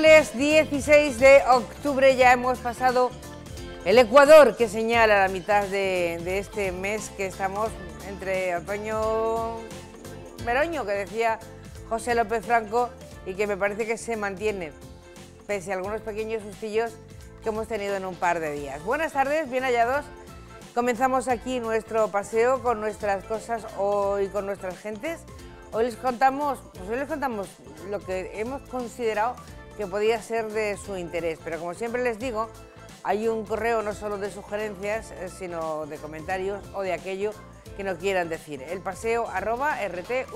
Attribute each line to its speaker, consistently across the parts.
Speaker 1: miércoles 16 de octubre ya hemos pasado el Ecuador que señala la mitad de, de este mes que estamos entre otoño veroño que decía José López Franco y que me parece que se mantiene pese a algunos pequeños sustillos que hemos tenido en un par de días. Buenas tardes, bien hallados. Comenzamos aquí nuestro paseo con nuestras cosas y con nuestras gentes. Hoy les contamos, pues hoy les contamos lo que hemos considerado que podía ser de su interés, pero como siempre les digo, hay un correo no solo de sugerencias, eh, sino de comentarios o de aquello que nos quieran decir. El paseo rtvce.es.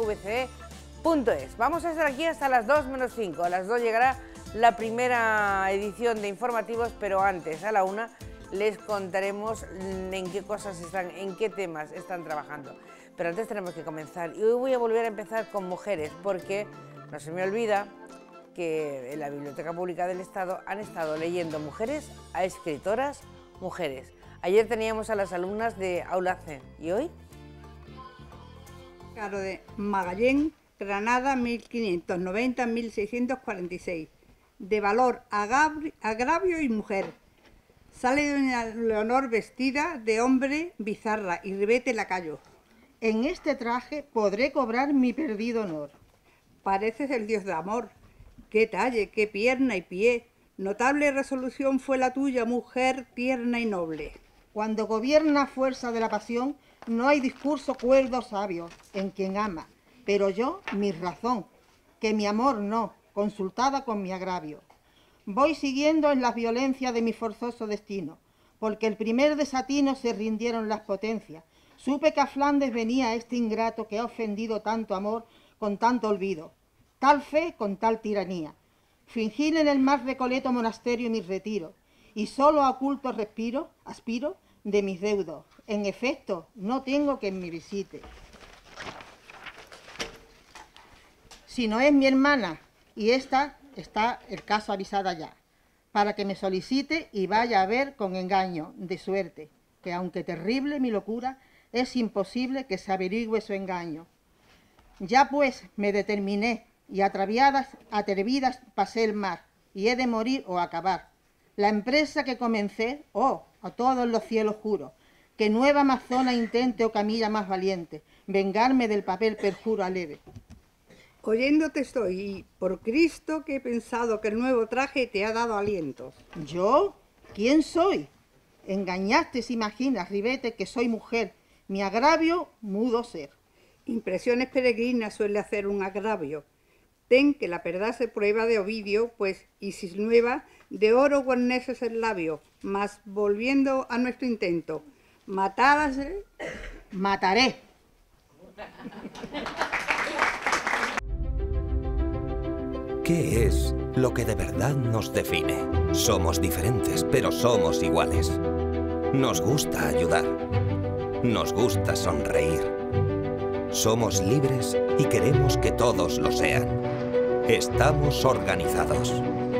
Speaker 1: Vamos a estar aquí hasta las 2 menos 5. A las 2 llegará la primera edición de informativos, pero antes, a la 1, les contaremos en qué cosas están, en qué temas están trabajando. Pero antes tenemos que comenzar. Y hoy voy a volver a empezar con mujeres, porque no se me olvida que en la Biblioteca Pública del Estado han estado leyendo mujeres a escritoras mujeres. Ayer teníamos a las alumnas de Aula C. ¿Y hoy?
Speaker 2: Caro de Magallén, Granada 1590-1646. De valor agravio y mujer. Sale doña Leonor vestida de hombre bizarra y ribete lacayo.
Speaker 3: En este traje podré cobrar mi perdido honor.
Speaker 2: Pareces el dios de amor, Qué talle, qué pierna y pie. Notable resolución fue la tuya, mujer tierna y noble.
Speaker 3: Cuando gobierna fuerza de la pasión, no hay discurso cuerdo sabio en quien ama. Pero yo, mi razón, que mi amor no, consultada con mi agravio. Voy siguiendo en las violencias de mi forzoso destino, porque el primer desatino se rindieron las potencias. Supe que a Flandes venía este ingrato que ha ofendido tanto amor con tanto olvido tal fe con tal tiranía. Fingir en el más recoleto monasterio mi retiro, y solo a oculto respiro, aspiro de mis deudos. En efecto, no tengo que me visite. Si no es mi hermana, y esta está el caso avisada ya, para que me solicite y vaya a ver con engaño, de suerte, que aunque terrible mi locura, es imposible que se averigüe su engaño. Ya pues me determiné y atraviadas, atrevidas pasé el mar, y he de morir o acabar. La empresa que comencé, oh, a todos los cielos juro, que nueva amazona intente o camilla más valiente, vengarme del papel perjuro aleve.
Speaker 2: Oyéndote estoy, y por Cristo que he pensado que el nuevo traje te ha dado aliento.
Speaker 3: ¿Yo? ¿Quién soy? Engañaste, si imaginas, ribete, que soy mujer. Mi agravio, mudo ser.
Speaker 2: Impresiones peregrinas suele hacer un agravio. Ten que la verdad se prueba de Ovidio, pues Isis nueva, de oro guarneces el labio, mas volviendo a nuestro intento, matadas,
Speaker 3: mataré.
Speaker 4: ¿Qué es lo que de verdad nos define? Somos diferentes, pero somos iguales. Nos gusta ayudar. Nos gusta sonreír. Somos libres y queremos que todos lo sean. Estamos organizados.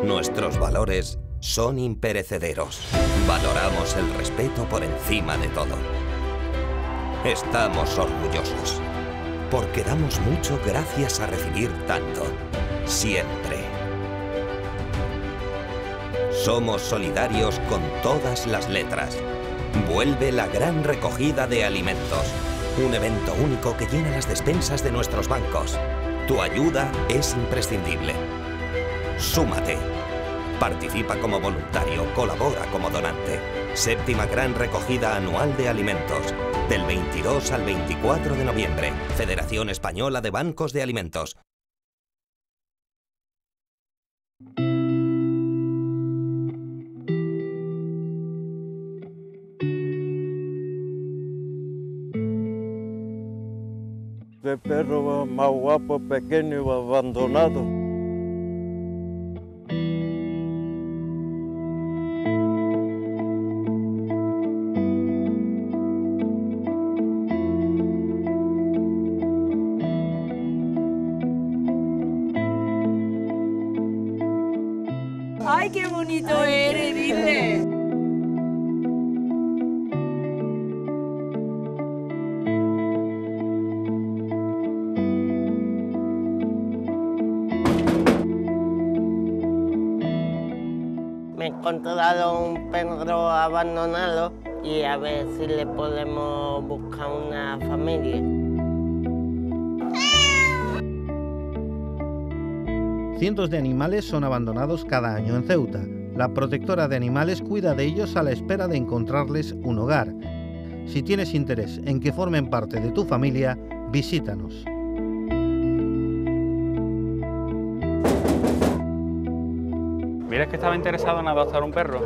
Speaker 4: Nuestros valores son imperecederos. Valoramos el respeto por encima de todo. Estamos orgullosos. Porque damos mucho gracias a recibir tanto. Siempre. Somos solidarios con todas las letras. Vuelve la gran recogida de alimentos. Un evento único que llena las despensas de nuestros bancos tu ayuda es imprescindible. Súmate. Participa como voluntario, colabora como donante. Séptima gran recogida anual de alimentos. Del 22 al 24 de noviembre. Federación Española de Bancos de Alimentos.
Speaker 5: El perro más guapo, pequeño y abandonado.
Speaker 1: ¡Ay, qué bonito eres, dile!
Speaker 6: Encontrado un perro abandonado y a ver si le podemos buscar una familia.
Speaker 7: Cientos de animales son abandonados cada año en Ceuta. La protectora de animales cuida de ellos a la espera de encontrarles un hogar. Si tienes interés en que formen parte de tu familia, visítanos.
Speaker 8: Mira que estaba interesado en adoptar un perro.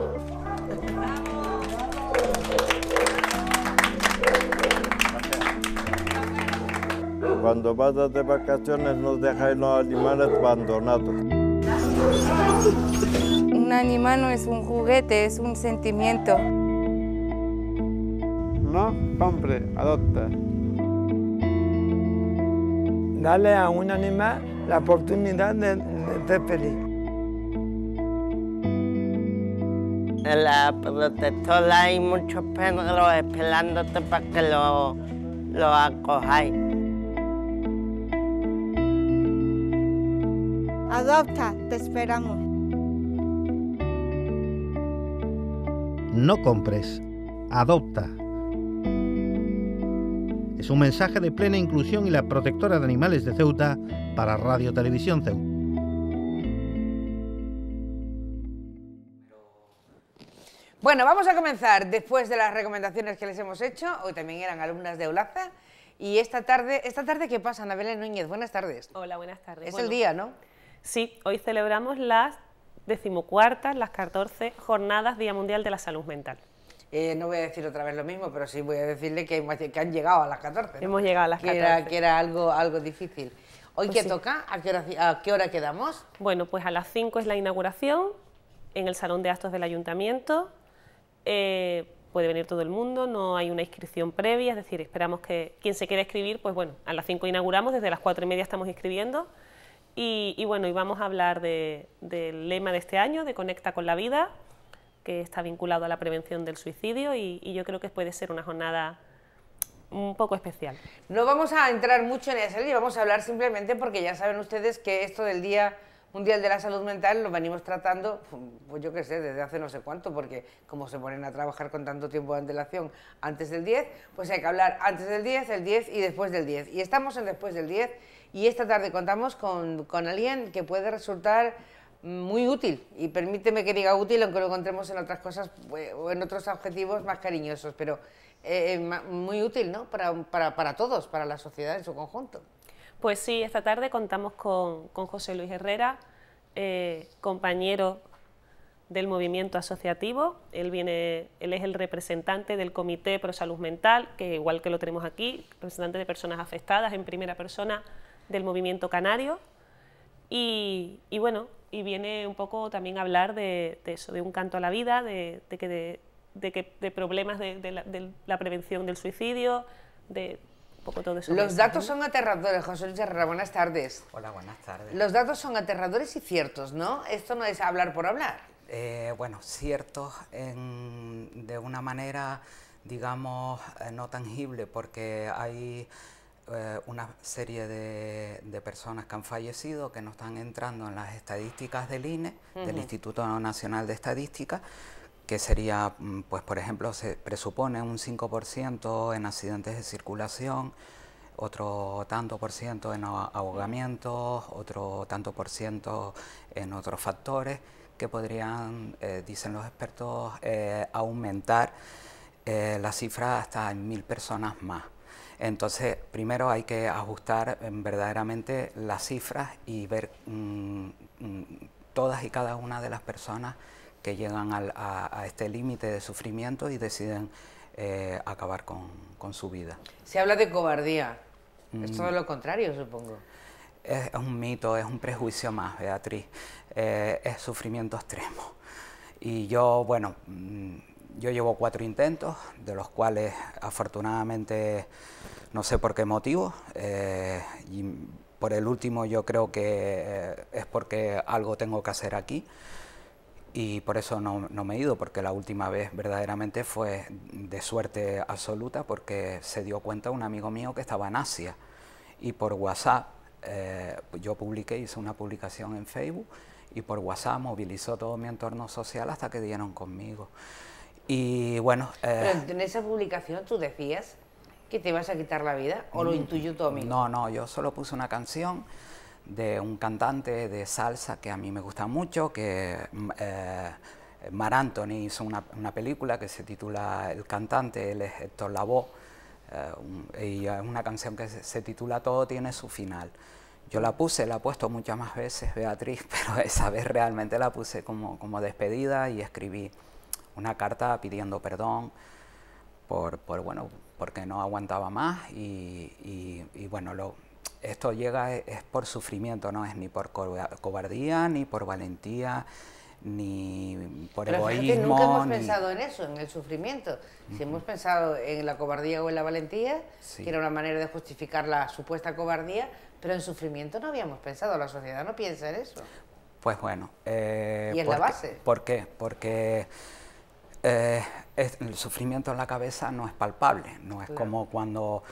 Speaker 5: Cuando vas de vacaciones nos dejáis los animales abandonados.
Speaker 9: Un animal no es un juguete, es un sentimiento.
Speaker 10: No compre, adopta. Dale a un animal la oportunidad de, de ser feliz.
Speaker 6: La protectora hay muchos perros esperándote para que lo, lo acojáis.
Speaker 3: Adopta, te esperamos.
Speaker 7: No compres, adopta. Es un mensaje de plena inclusión y la protectora de animales de Ceuta para Radio Televisión Ceuta.
Speaker 1: Bueno, vamos a comenzar después de las recomendaciones que les hemos hecho. Hoy también eran alumnas de Eulaza. Y esta tarde, esta tarde ¿qué pasa, Anabela Núñez? Buenas tardes.
Speaker 11: Hola, buenas tardes.
Speaker 1: Es
Speaker 11: Bueno,
Speaker 1: el día, ¿no?
Speaker 11: Sí, hoy celebramos las decimocuartas, las 14 jornadas Día Mundial de la Salud Mental.
Speaker 1: Eh, no voy a decir otra vez lo mismo, pero sí voy a decirle que, hay que han llegado a las 14. ¿no?
Speaker 11: Hemos llegado a las
Speaker 1: que Era,
Speaker 11: 14.
Speaker 1: que era algo, algo difícil. ¿Hoy
Speaker 11: Pues
Speaker 1: qué
Speaker 11: sí.
Speaker 1: toca? ¿A qué, hora, ¿A qué hora quedamos?
Speaker 11: Bueno, pues a las 5 es la inauguración en el Salón de Actos del Ayuntamiento. Eh, puede venir todo el mundo, no hay una inscripción previa, es decir, esperamos que quien se quiera escribir, pues bueno, a las 5 inauguramos, desde las 4 y media estamos inscribiendo. Y, bueno, y vamos a hablar de- del lema de este año, de Conecta con la Vida, que está vinculado a la prevención del suicidio y, y yo creo que puede ser una jornada un poco especial.
Speaker 1: No vamos a entrar mucho en eso y vamos a hablar simplemente porque ya saben ustedes que esto del Día Mundial de la Salud Mental lo venimos tratando, pues yo qué sé, desde hace no sé cuánto, porque como se ponen a trabajar con tanto tiempo de antelación antes del 10, pues hay que hablar antes del 10, el 10 y después del 10. Y estamos en después del 10 y esta tarde contamos con, alguien que puede resultar muy útil y permíteme que diga útil aunque lo encontremos en otras cosas pues, o en otros objetivos más cariñosos, pero eh, eh, muy útil ¿no? para, para, para todos, para la sociedad en su conjunto.
Speaker 11: Pues sí, esta tarde contamos con, José Luis Herrera, eh, compañero del movimiento asociativo. Él, viene, es el representante del Comité Pro Salud Mental, que igual que lo tenemos aquí, representante de personas afectadas en primera persona del movimiento canario. Y, bueno, y viene un poco también a hablar de, eso, de un canto a la vida, de, que de, problemas de, la, prevención del suicidio, de poco todo eso.
Speaker 1: Los datos son aterradores, José Luis Herrera, buenas tardes.
Speaker 12: Hola, buenas tardes.
Speaker 1: Los datos son aterradores y ciertos, ¿no? Esto no es hablar por hablar.
Speaker 12: Eh, bueno, cierto, en- de una manera, digamos, eh, no tangible, porque hay eh, una serie de, de personas que han fallecido que no están entrando en las estadísticas del INE, del. Instituto Nacional de Estadística, que sería, mm, pues por ejemplo, se presupone un 5% en accidentes de circulación, otro tanto por ciento en ahoga- ahogamientos, otro tanto por ciento en otros factores que podrían, eh, dicen los expertos, eh, aumentar eh, la cifra hasta en mil personas más. Entonces, primero hay que ajustar verdaderamente las cifras y ver mm, mm, todas y cada una de las personas que llegan al- a, a este límite de sufrimiento y deciden eh, acabar con, con su vida.
Speaker 1: Se habla de cobardía. Es
Speaker 12: Mm.
Speaker 1: todo lo contrario, supongo.
Speaker 12: Es, es un mito, es un prejuicio más, Beatriz. Eh, es sufrimiento extremo. Y yo, bueno, mm, yo llevo cuatro intentos, de los cuales afortunadamente no sé por qué motivo. eh, y por el último yo creo que eh, es porque algo tengo que hacer aquí. Y por eso no, no me he ido, porque la última vez verdaderamente fue de suerte absoluta, porque se dio cuenta un amigo mío que estaba en Asia. Y por WhatsApp eh, yo publiqué, hice una publicación en Facebook y por WhatsApp movilizó todo mi entorno social hasta que dieron conmigo. Y bueno...
Speaker 1: Eh, Pero en esa publicación tú decías que te ibas a quitar la vida, ¿o lo mm, intuyó tu amigo?
Speaker 12: No, no, yo solo puse una canción de un cantante de salsa que a mí me gusta mucho, que mm, eh, Mar Anthony hizo una, película que se titula El cantante, él es Héctor Lavoe, eh, y es una canción que se, titula Todo tiene su final. Yo la puse, la he puesto muchas más veces, Beatriz, pero esa vez realmente la puse como, como despedida y escribí una carta pidiendo perdón por, por bueno, porque no aguantaba más y, y, bueno, lo, esto llega es, por sufrimiento, no es ni por cobardía, ni por valentía, ni por
Speaker 1: Pero
Speaker 12: egoísmo.
Speaker 1: nunca hemos pensado en eso, en el sufrimiento. Si hemos pensado en la cobardía o en la valentía, que era una manera de justificar la supuesta cobardía, pero en sufrimiento no habíamos pensado, la sociedad no piensa en eso.
Speaker 12: Pues bueno. Eh,
Speaker 1: ¿Y en la base?
Speaker 12: ¿Por qué? Porque eh, el sufrimiento en la cabeza no es palpable, no es como cuando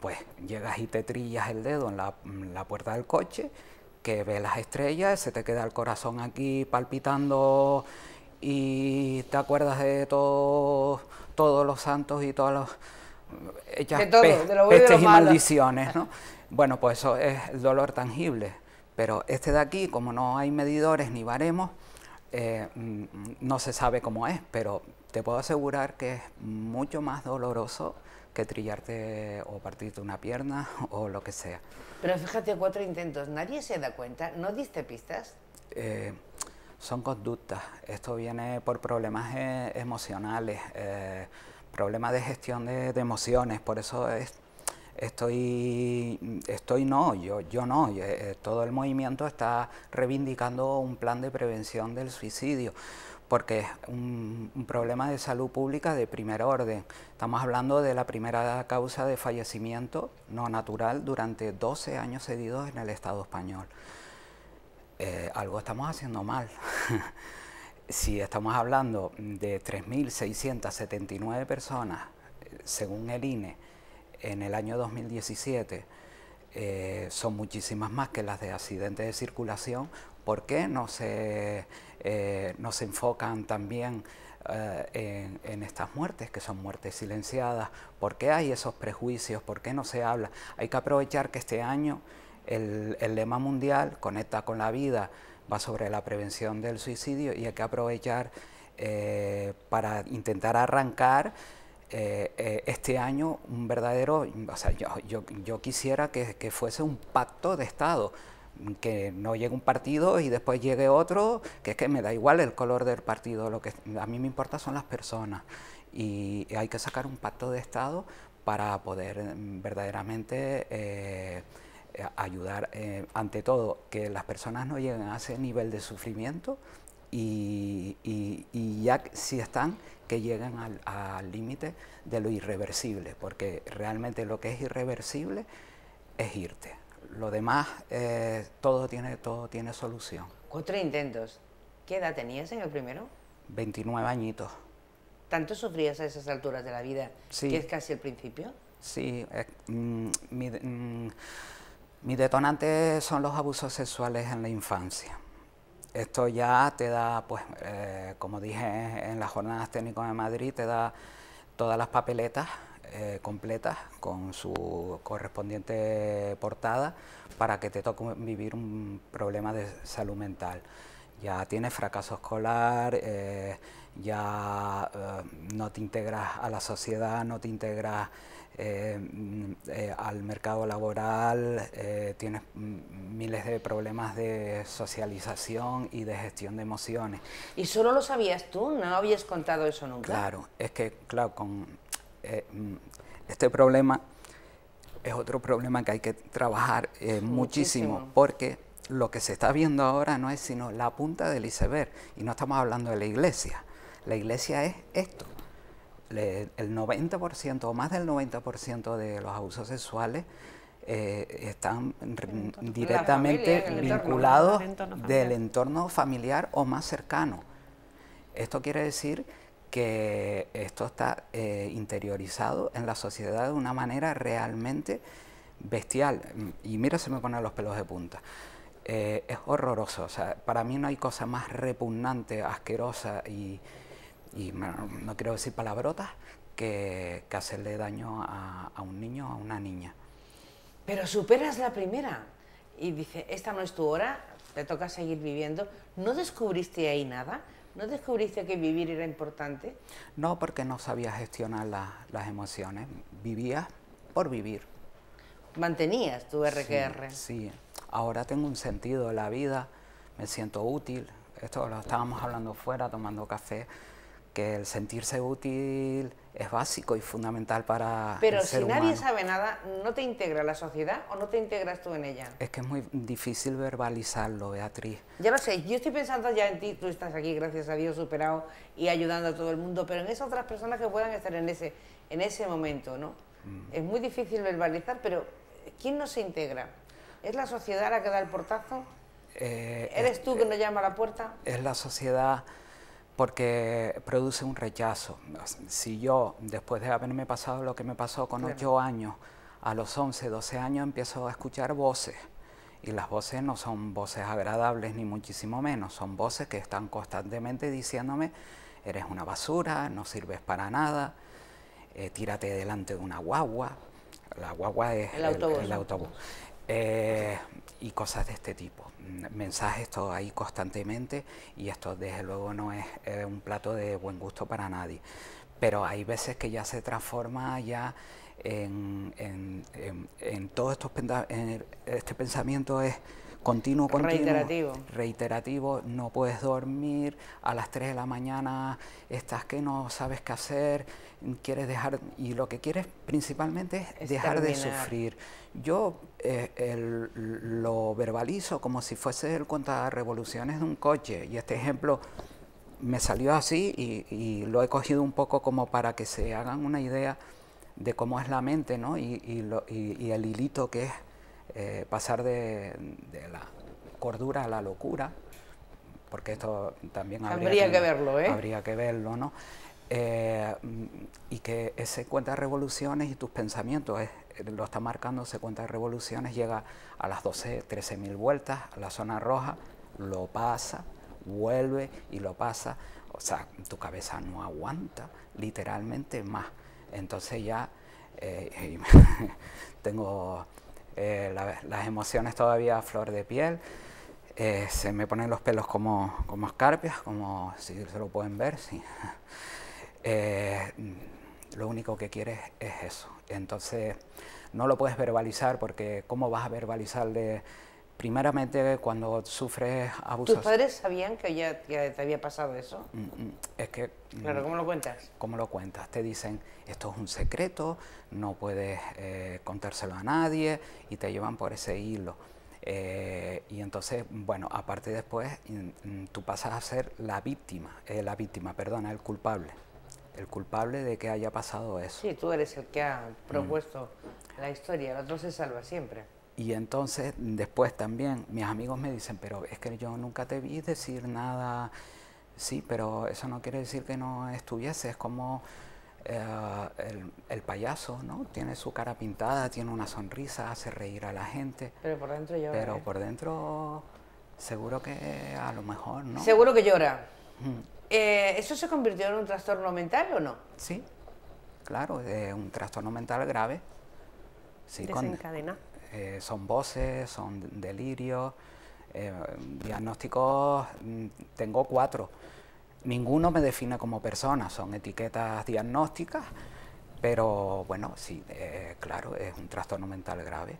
Speaker 12: pues llegas y te trillas el dedo en la, puerta del coche, que ves las estrellas, se te queda el corazón aquí palpitando y te acuerdas de todo, todos los santos y todas las
Speaker 1: de todo, de lo pestes
Speaker 12: y maldiciones, ¿no? bueno, pues eso es el dolor tangible, pero este de aquí, como no hay medidores ni baremos, eh, mm, no se sabe cómo es, pero te puedo asegurar que es mucho más doloroso que trillarte o partirte una pierna o lo que sea.
Speaker 1: Pero fíjate, cuatro intentos, nadie se da cuenta, ¿no diste pistas?
Speaker 12: Eh, son conductas, esto viene por problemas eh, emocionales, problemas de gestión de, de, emociones, por eso es estoy, estoy no, yo, yo no, eh, todo el movimiento está reivindicando un plan de prevención del suicidio porque es un, problema de salud pública de primer orden. Estamos hablando de la primera causa de fallecimiento no natural durante 12 años seguidos en el Estado español. Eh, algo estamos haciendo mal. si estamos hablando de 3.679 personas, según el INE, en el año 2017 eh, son muchísimas más que las de accidentes de circulación, ¿por qué no se, eh, no se enfocan también eh, en, estas muertes, que son muertes silenciadas? ¿Por qué hay esos prejuicios? ¿Por qué no se habla? Hay que aprovechar que este año el, lema mundial, Conecta con la vida, va sobre la prevención del suicidio y hay que aprovechar para intentar arrancar eh, eh, este año un verdadero, o sea, yo, yo, yo quisiera que, que, fuese un pacto de Estado, que no llegue un partido y después llegue otro, que es que me da igual el color del partido, lo que a mí me importa son las personas y hay que sacar un pacto de Estado para poder mm, verdaderamente eh, ayudar, ante todo, que las personas no lleguen a ese nivel de sufrimiento y, y, y ya si están que lleguen al límite de lo irreversible, porque realmente lo que es irreversible es irte. Lo demás, eh, todo, tiene, todo tiene solución.
Speaker 1: Cuatro intentos. ¿Qué edad tenías en el primero?
Speaker 12: 29 añitos.
Speaker 1: ¿Tanto sufrías a esas alturas de la vida sí. que es casi el principio?
Speaker 12: Sí, mm, mi, mm, mi detonante son los abusos sexuales en la infancia. Esto ya te da, pues, eh, como dije en las jornadas técnicas de Madrid, te da todas las papeletas eh, completas con su correspondiente portada para que te toque vivir un problema de salud mental. Ya tienes fracaso escolar, eh, ya no te integras a la sociedad, no te integras eh, mm, eh, al mercado laboral, eh, tienes miles de problemas de socialización y de gestión de emociones.
Speaker 1: ¿Y solo lo sabías tú? ¿No habías contado eso nunca?
Speaker 12: Claro, es que, claro, con mm, este problema es otro problema que hay que trabajar muchísimo, muchísimo, porque lo que se está viendo ahora no es sino la punta del iceberg, y no estamos hablando de la iglesia. La iglesia es esto, el 90% o más del 90% de los abusos sexuales eh, están directamente vinculados del entorno familiar o más cercano. Esto quiere decir que esto está eh, interiorizado en la sociedad de una manera realmente bestial. Y mira, se me ponen los pelos de punta. eh, es horroroso. O sea, para mí no hay cosa más repugnante, asquerosa y, no quiero decir palabrotas, que, hacerle daño a, a, un niño o a una niña.
Speaker 1: Pero superas la primera y dice, esta no es tu hora, te toca seguir viviendo. ¿No descubriste ahí nada? ¿No descubriste que vivir era importante?
Speaker 12: No, porque no sabía gestionar las emociones. Vivía por vivir.
Speaker 1: ¿Mantenías tu RQR?
Speaker 12: Sí, ahora tengo un sentido de la vida, me siento útil. Esto lo estábamos hablando fuera, tomando café, que el sentirse útil es básico y fundamental para
Speaker 1: Pero
Speaker 12: el ser
Speaker 1: si nadie sabe nada, ¿no te integra la sociedad o no te integras tú en ella?
Speaker 12: Es que es muy difícil verbalizarlo, Beatriz.
Speaker 1: Ya lo sé, yo estoy pensando ya en ti, tú estás aquí, gracias a Dios, superado y ayudando a todo el mundo, pero en esas otras personas que puedan estar en ese, en ese momento, ¿no? Mm. Es muy difícil verbalizar, pero ¿quién no se integra? ¿Es la sociedad la que da el portazo? Eh, ¿Eres tú que nos llama a la puerta?
Speaker 12: Es la sociedad porque produce un rechazo. Si yo, después de haberme pasado lo que me pasó con ocho años, a los 11, 12 años empiezo a escuchar voces, y las voces no son voces agradables ni muchísimo menos, son voces que están constantemente diciéndome, eres una basura, no sirves para nada, eh, tírate delante de una guagua, la guagua es
Speaker 1: el autobús.
Speaker 12: El, autobús. Eh, y cosas de este tipo. Mensajes todo ahí constantemente y esto desde luego no es un plato de buen gusto para nadie. Pero hay veces que ya se transforma ya en, en, en, todo estos, este pensamiento es continuo, continuo.
Speaker 1: Reiterativo.
Speaker 12: Reiterativo, no puedes dormir, a las 3 de la mañana estás que no sabes qué hacer, quieres dejar, y lo que quieres principalmente es, dejar de sufrir. Yo eh, lo verbalizo como si fuese el cuenta revoluciones de un coche, y este ejemplo me salió así y, lo he cogido un poco como para que se hagan una idea de cómo es la mente ¿no? y, y el hilito que es eh, pasar de, la cordura a la locura, porque esto también
Speaker 1: habría, que, verlo, ¿eh?
Speaker 12: Habría que verlo, ¿no? Eh, y que ese cuenta de revoluciones y tus pensamientos, lo está marcando ese cuenta de revoluciones, llega a las 12, 13 mil vueltas a la zona roja, lo pasa, vuelve y lo pasa, o sea, tu cabeza no aguanta literalmente más. Entonces ya tengo eh, las emociones todavía a flor de piel, eh, se me ponen los pelos como, como escarpias, como si se lo pueden ver, sí. Eh, lo único que quieres es eso. Entonces, no lo puedes verbalizar porque ¿cómo vas a verbalizarle? Primeramente, cuando sufres abusos...
Speaker 1: ¿Tus padres sabían que ya, te había pasado eso? Mm,
Speaker 12: mm, es que...
Speaker 1: Claro, ¿cómo lo cuentas?
Speaker 12: ¿Cómo lo cuentas? Te dicen, esto es un secreto, no puedes eh, contárselo a nadie y te llevan por ese hilo. Eh, y entonces, bueno, aparte después, mm, tú pasas a ser la víctima, eh, la víctima, perdona, el culpable. El culpable de que haya pasado eso.
Speaker 1: Sí, tú eres el que ha propuesto la historia, el otro se salva siempre.
Speaker 12: Y entonces después también mis amigos me dicen, pero es que yo nunca te vi decir nada, sí, pero eso no quiere decir que no estuviese, es como eh, el, payaso, ¿no? Tiene su cara pintada, tiene una sonrisa, hace reír a la gente.
Speaker 1: Pero por dentro llora.
Speaker 12: Pero
Speaker 1: ¿eh?
Speaker 12: por dentro seguro que a lo mejor, ¿no?
Speaker 1: Seguro que llora. Eh, ¿Eso se convirtió en un trastorno mental o no?
Speaker 12: Sí, claro, es un trastorno mental grave.
Speaker 11: Sí, Desencadena.
Speaker 12: Eh, son voces, son delirios, eh, diagnósticos, mm, tengo cuatro. Ninguno me define como persona, son etiquetas diagnósticas, pero bueno, sí, eh, claro, es un trastorno mental grave.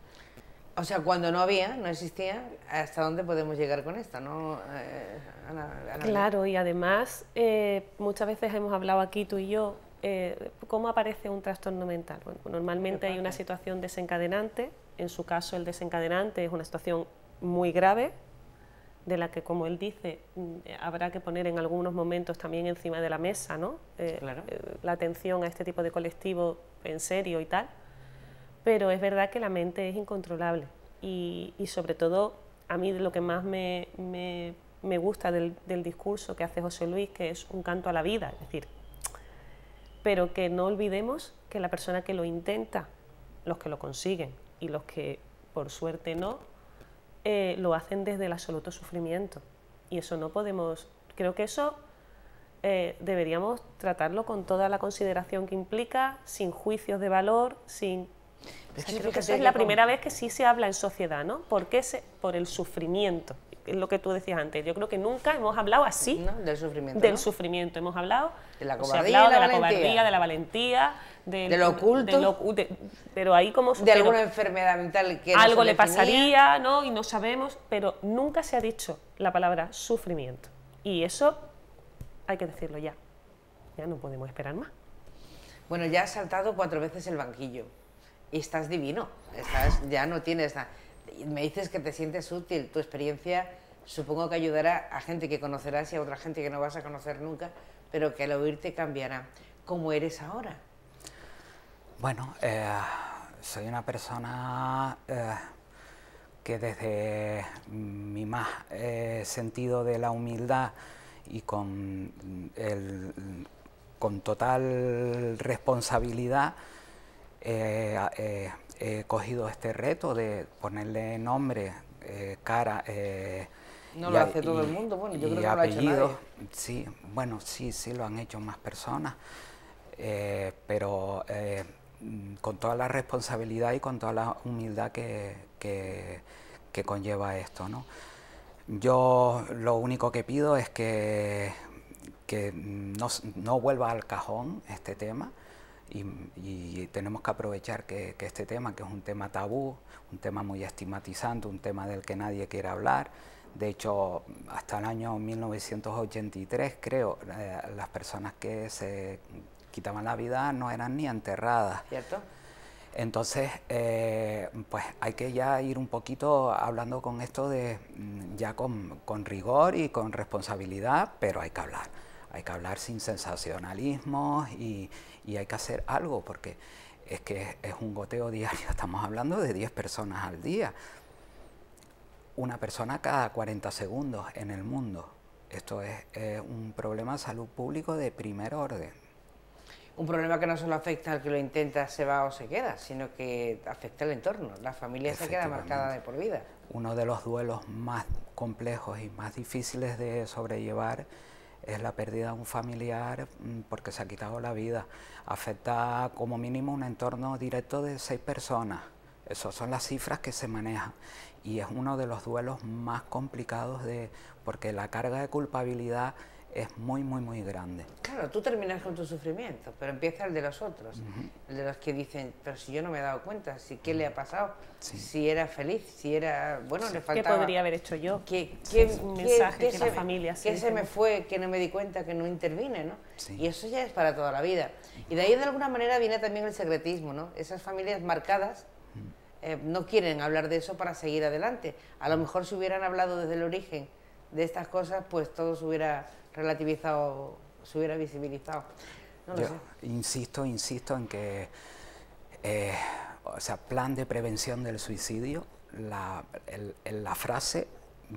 Speaker 1: O sea, cuando no había, no existía, ¿hasta dónde podemos llegar con esto? ¿no?
Speaker 11: claro, y además muchas veces hemos hablado aquí tú y yo, ¿cómo aparece un trastorno mental? Bueno, normalmente hay una situación desencadenante, en su caso, el desencadenante es una situación muy grave, de la que, como él dice, mm, habrá que poner en algunos momentos también encima de la mesa ¿no?
Speaker 1: Eh, eh,
Speaker 11: la atención a este tipo de colectivo en serio y tal. Pero es verdad que la mente es incontrolable y, sobre todo a mí lo que más me, me, gusta del, del, discurso que hace José Luis, que es un canto a la vida, es decir, pero que no olvidemos que la persona que lo intenta, los que lo consiguen, y los que por suerte no, eh, lo hacen desde el absoluto sufrimiento. Y eso no podemos, creo que eso eh, deberíamos tratarlo con toda la consideración que implica, sin juicios de valor, sin... creo que esa es la primera vez que sí se habla en sociedad, ¿no? ¿Por qué se, por el sufrimiento, es lo que tú decías antes. Yo creo que nunca hemos hablado así
Speaker 1: del sufrimiento.
Speaker 11: Del sufrimiento. Hemos hablado
Speaker 1: de la cobardía,
Speaker 11: de la, cobardía, de la valentía,
Speaker 1: del, oculto,
Speaker 11: pero ahí como
Speaker 1: de alguna enfermedad mental que
Speaker 11: algo le pasaría, ¿no? Y no sabemos, pero nunca se ha dicho la palabra sufrimiento. Y eso hay que decirlo ya. Ya no podemos esperar más.
Speaker 1: Bueno, ya has saltado cuatro veces el banquillo y estás divino. Estás, ya no tienes nada me dices que te sientes útil, tu experiencia supongo que ayudará a gente que conocerás y a otra gente que no vas a conocer nunca, pero que al oírte cambiará. ¿Cómo eres ahora?
Speaker 12: Bueno, eh, soy una persona eh, que desde mi más eh, sentido de la humildad y con, con total responsabilidad he cogido este reto de ponerle nombre, cara.
Speaker 1: No lo hace todo el mundo, bueno, yo creo que no lo ha hecho nadie.
Speaker 12: Sí, bueno, sí, sí lo han hecho más personas, eh, pero con toda la responsabilidad y con toda la humildad que, que, conlleva esto, ¿no? Yo lo único que pido es que, que no, no vuelva al cajón este tema, y, tenemos que aprovechar que, este tema, que es un tema tabú, un tema muy estigmatizante, un tema del que nadie quiere hablar, de hecho, hasta el año 1983, creo, eh, las personas que se quitaban la vida no eran ni enterradas.
Speaker 1: ¿Cierto?
Speaker 12: Entonces, eh, pues hay que ya ir un poquito hablando con esto de mm, ya con, con rigor y con responsabilidad, pero hay que hablar. Hay que hablar sin sensacionalismo y, y hay que hacer algo porque es que es un goteo diario, estamos hablando de 10 personas al día, una persona cada 40 segundos en el mundo. Esto es, un problema de salud público de primer orden.
Speaker 1: Un problema que no solo afecta al que lo intenta, se va o se queda, sino que afecta al entorno. La familia se queda marcada de por vida.
Speaker 12: Uno de los duelos más complejos y más difíciles de sobrellevar es la pérdida de un familiar mm, porque se ha quitado la vida. Afecta como mínimo un entorno directo de seis personas. Esas son las cifras que se manejan. Y es uno de los duelos más complicados de, porque la carga de culpabilidad es muy, muy, muy grande.
Speaker 1: Claro, tú terminas con tu sufrimiento, pero empieza el de los otros, el de los que dicen, pero si yo no me he dado cuenta, si qué le ha pasado, si era feliz, si era, bueno, le faltaba...
Speaker 11: ¿Qué podría haber hecho yo?
Speaker 1: ¿Qué,
Speaker 11: qué, mensaje que la familia
Speaker 1: ¿Qué se me fue que no me di cuenta, que no intervine, no? Y eso ya es para toda la vida. Y de ahí de alguna manera viene también el secretismo, ¿no? Esas familias marcadas eh, no quieren hablar de eso para seguir adelante. A lo mejor si hubieran hablado desde el origen de estas cosas, pues todo se hubiera relativizado, se hubiera visibilizado.
Speaker 12: Yo insisto, insisto en que, eh, o sea, plan de prevención del suicidio, la, la frase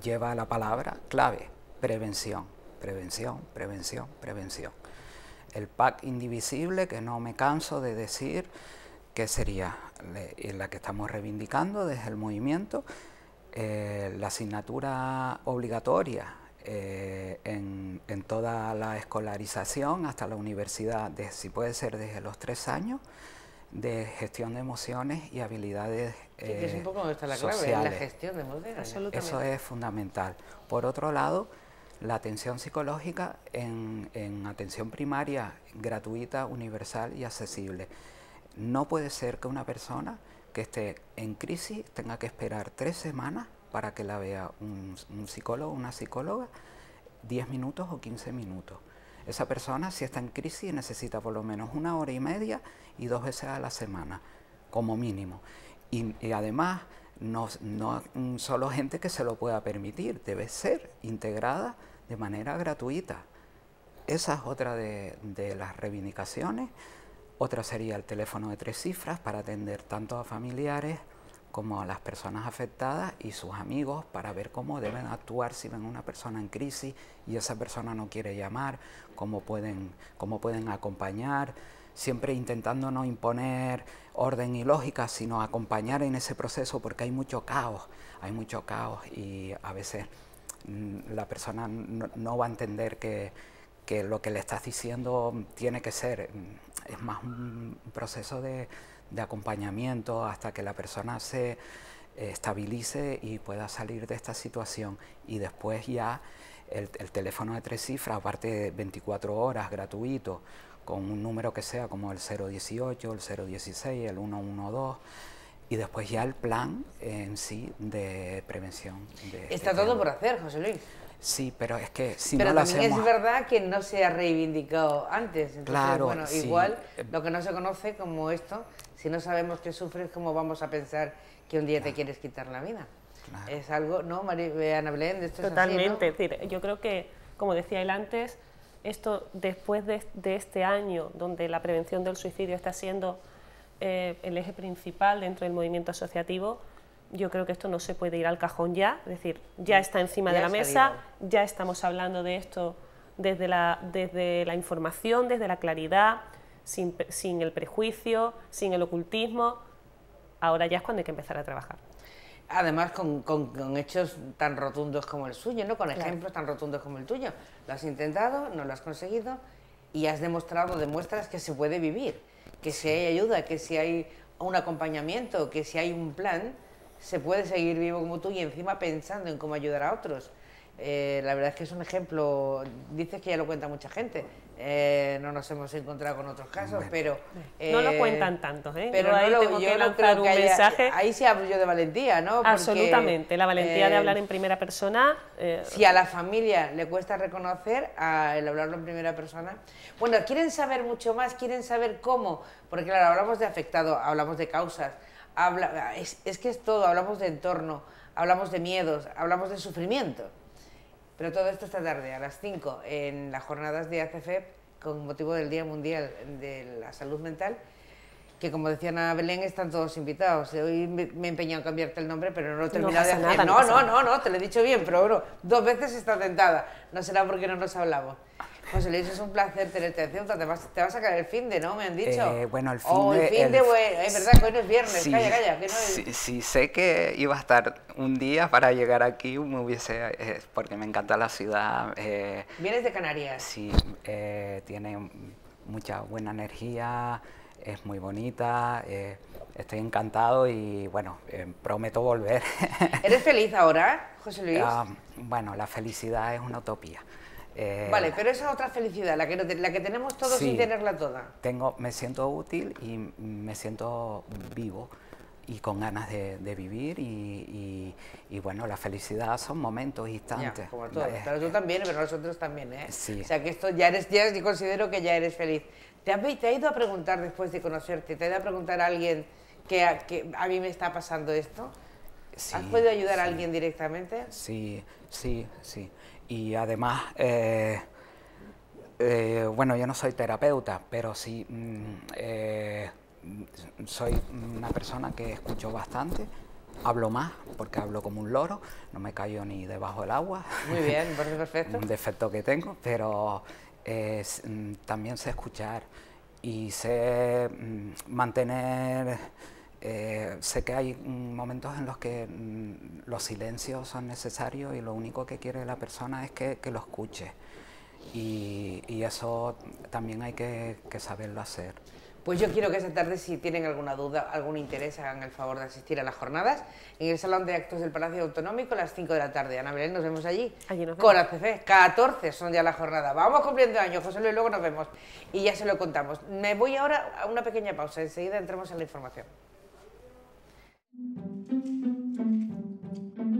Speaker 12: lleva la palabra clave, prevención, prevención, prevención, prevención. El pack indivisible que no me canso de decir que sería la que estamos reivindicando desde el movimiento, eh, la asignatura obligatoria eh, en, toda la escolarización hasta la universidad, de, si puede ser desde los tres años, de gestión de emociones y habilidades
Speaker 1: eh, es un poco donde está la clave, la gestión de emociones.
Speaker 12: Eso es fundamental. Por otro lado, la atención psicológica en, en, atención primaria gratuita, universal y accesible. No puede ser que una persona que esté en crisis tenga que esperar tres semanas para que la vea un, psicólogo, una psicóloga, 10 minutos o 15 minutos. Esa persona, si está en crisis, necesita por lo menos una hora y media y dos veces a la semana, como mínimo. Y, además, no, no solo gente que se lo pueda permitir, debe ser integrada de manera gratuita. Esa es otra de, de las reivindicaciones. Otra sería el teléfono de tres cifras para atender tanto a familiares como las personas afectadas y sus amigos para ver cómo deben actuar si ven una persona en crisis y esa persona no quiere llamar, cómo pueden, cómo pueden acompañar, siempre intentando no imponer orden y lógica, sino acompañar en ese proceso porque hay mucho caos, hay mucho caos y a veces mm, la persona no, va a entender que, que, lo que le estás diciendo tiene que ser, mm, es más un proceso de, de acompañamiento hasta que la persona se estabilice y pueda salir de esta situación y después ya el, el teléfono de tres cifras, aparte de 24 horas gratuito, con un número que sea como el 018, el 016, el 112 y después ya el plan en sí de prevención.
Speaker 1: Está todo por hacer, José Luis.
Speaker 12: Sí, pero es que si
Speaker 1: pero
Speaker 12: no lo
Speaker 1: también es verdad que no se ha reivindicado antes. Entonces,
Speaker 12: claro,
Speaker 1: bueno, igual lo que no se conoce como esto, si no sabemos que sufres, ¿cómo vamos a pensar que un día te quieres quitar la vida? Es algo, ¿no, María, Ana Belén? Esto
Speaker 11: Totalmente. Es, decir, yo creo que, como decía él antes, esto después de, este año, donde la prevención del suicidio está siendo eh, el eje principal dentro del movimiento asociativo, yo creo que esto no se puede ir al cajón ya, es decir, ya está encima de la mesa, ya estamos hablando de esto desde la, desde la información, desde la claridad, sin, sin el prejuicio, sin el ocultismo, ahora ya es cuando hay que empezar a trabajar.
Speaker 1: Además con, con, hechos tan rotundos como el suyo, ¿no? con ejemplos tan rotundos como el tuyo. Lo has intentado, no lo has conseguido y has demostrado, demuestras que se puede vivir, que si hay ayuda, que si hay un acompañamiento, que si hay un plan, se puede seguir vivo como tú y encima pensando en cómo ayudar a otros. Eh, la verdad es que es un ejemplo, dices que ya lo cuenta mucha gente, eh, no nos hemos encontrado con otros casos, pero...
Speaker 11: no lo eh, cuentan tanto, ¿eh? Pero ahí tengo que lanzar un mensaje...
Speaker 1: Ahí sí hablo yo de valentía, ¿no?
Speaker 11: Absolutamente, la valentía de hablar en primera persona...
Speaker 1: si a la familia le cuesta reconocer el hablarlo en primera persona... Bueno, quieren saber mucho más, quieren saber cómo, porque claro, hablamos de afectado, hablamos de causas, habla, es, es que es todo, hablamos de entorno, hablamos de miedos, hablamos de sufrimiento. Pero todo esto esta tarde, a las 5, en las jornadas de ACF, con motivo del Día Mundial de la Salud Mental, que como decía Ana Belén, están todos invitados. Hoy me, he empeñado en cambiarte el nombre, pero no lo he terminado de hacer. no, no, no, no, te lo he dicho bien, pero bueno, dos veces está tentada. No será porque no nos hablamos. José Luis, es un placer tenerte en Ceuta. Te vas, te vas a caer el fin de, ¿no? Me han dicho.
Speaker 12: Eh, bueno, el fin
Speaker 1: oh,
Speaker 12: de.
Speaker 1: el fin de, bueno, es verdad que hoy no es viernes. calla, calla. Que no
Speaker 12: es... sí, sí, sé que iba a estar un día para llegar aquí, me hubiese. Eh, porque me encanta la ciudad.
Speaker 1: Eh, ¿Vienes de Canarias?
Speaker 12: Sí, tiene mucha buena energía, es muy bonita. estoy encantado y, bueno, prometo volver.
Speaker 1: ¿Eres feliz ahora, José Luis? Ah,
Speaker 12: bueno, la felicidad es una utopía.
Speaker 1: Eh, vale, pero esa otra felicidad, la que, la que tenemos todos sin tenerla toda.
Speaker 12: Tengo, me siento útil y me siento vivo y con ganas de, vivir y, bueno, la felicidad son momentos, instantes.
Speaker 1: como todos, pero tú también, pero nosotros también, ¿eh? Sí. O sea que esto ya eres, ya yo considero que ya eres feliz. ¿Te, ha, ¿Te ha ido a preguntar después de conocerte, te ha ido a preguntar a alguien que a, que a mí me está pasando esto? ¿Has podido ayudar a alguien directamente?
Speaker 12: Sí, sí, sí y además, eh, eh, bueno, yo no soy terapeuta, pero sí mm, eh, soy una persona que escucho bastante, hablo más porque hablo como un loro, no me callo ni debajo del agua.
Speaker 1: Muy bien, perfecto.
Speaker 12: un defecto que tengo, pero mm, también sé escuchar y sé mm, mantener eh, sé que hay momentos en los que mm, los silencios son necesarios y lo único que quiere la persona es que, lo escuche. Y, eso también hay que, saberlo hacer.
Speaker 1: Pues yo quiero que esta tarde, si tienen alguna duda, algún interés, hagan el favor de asistir a las jornadas en el Salón de Actos del Palacio Autonómico a las 5 de la tarde. Ana Belén, nos vemos allí.
Speaker 11: Allí nos
Speaker 1: vemos. Con ACF, 14 son ya las jornadas. Vamos cumpliendo años, José Luis, luego nos vemos. Y ya se lo contamos. Me voy ahora a una pequeña pausa, enseguida entramos en la información.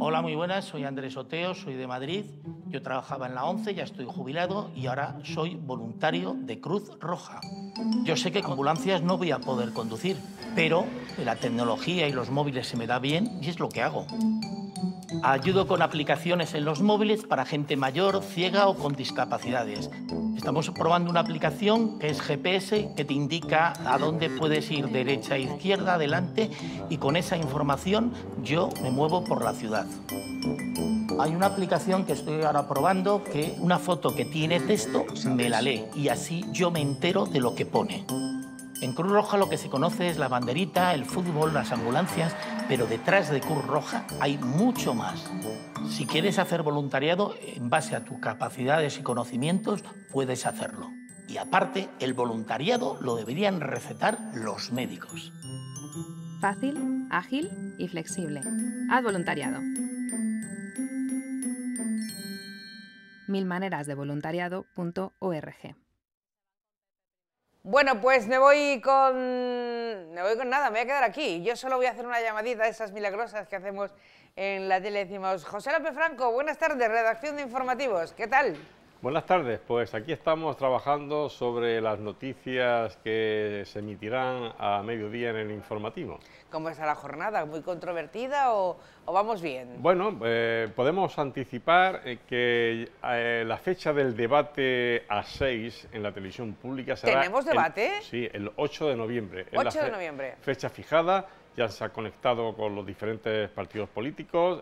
Speaker 13: Hola, muy buenas, soy Andrés Oteo, soy de Madrid. Yo trabajaba en la ONCE, ya estoy jubilado y ahora soy voluntario de Cruz Roja. Yo sé que con ambulancias no voy a poder conducir, pero la tecnología y los móviles se me da bien y es lo que hago. Ayudo con aplicaciones en los móviles para gente mayor, ciega o con discapacidades. Estamos probando una aplicación que es GPS que te indica a dónde puedes ir derecha, izquierda, adelante y con esa información yo me muevo por la ciudad. Hay una aplicación que estoy ahora probando que una foto que tiene texto me la lee y así yo me entero de lo que pone. En Cruz Roja lo que se conoce es la banderita, el fútbol, las ambulancias, pero detrás de Cruz Roja hay mucho más. Si quieres hacer voluntariado, en base a tus capacidades y conocimientos, puedes hacerlo. Y aparte, el voluntariado lo deberían recetar los médicos.
Speaker 14: Fácil, ágil y flexible. Haz voluntariado. milmanerasdevoluntariado.org
Speaker 1: bueno, pues me voy con... Me voy con nada, me voy a quedar aquí. Yo solo voy a hacer una llamadita de esas milagrosas que hacemos en la tele. Decimos, José López Franco, buenas tardes, redacción de informativos, ¿qué tal?
Speaker 15: Buenas tardes, pues aquí estamos trabajando sobre las noticias que se emitirán a mediodía en el informativo.
Speaker 1: ¿Cómo está la jornada? ¿Muy controvertida o, vamos bien?
Speaker 15: Bueno, eh, podemos anticipar eh, que eh, la fecha del debate a 6 en la televisión pública será...
Speaker 1: ¿Tenemos debate?
Speaker 15: sí, el 8 de noviembre.
Speaker 1: 8 de noviembre.
Speaker 15: Fecha fijada, ya se ha conectado con los diferentes partidos políticos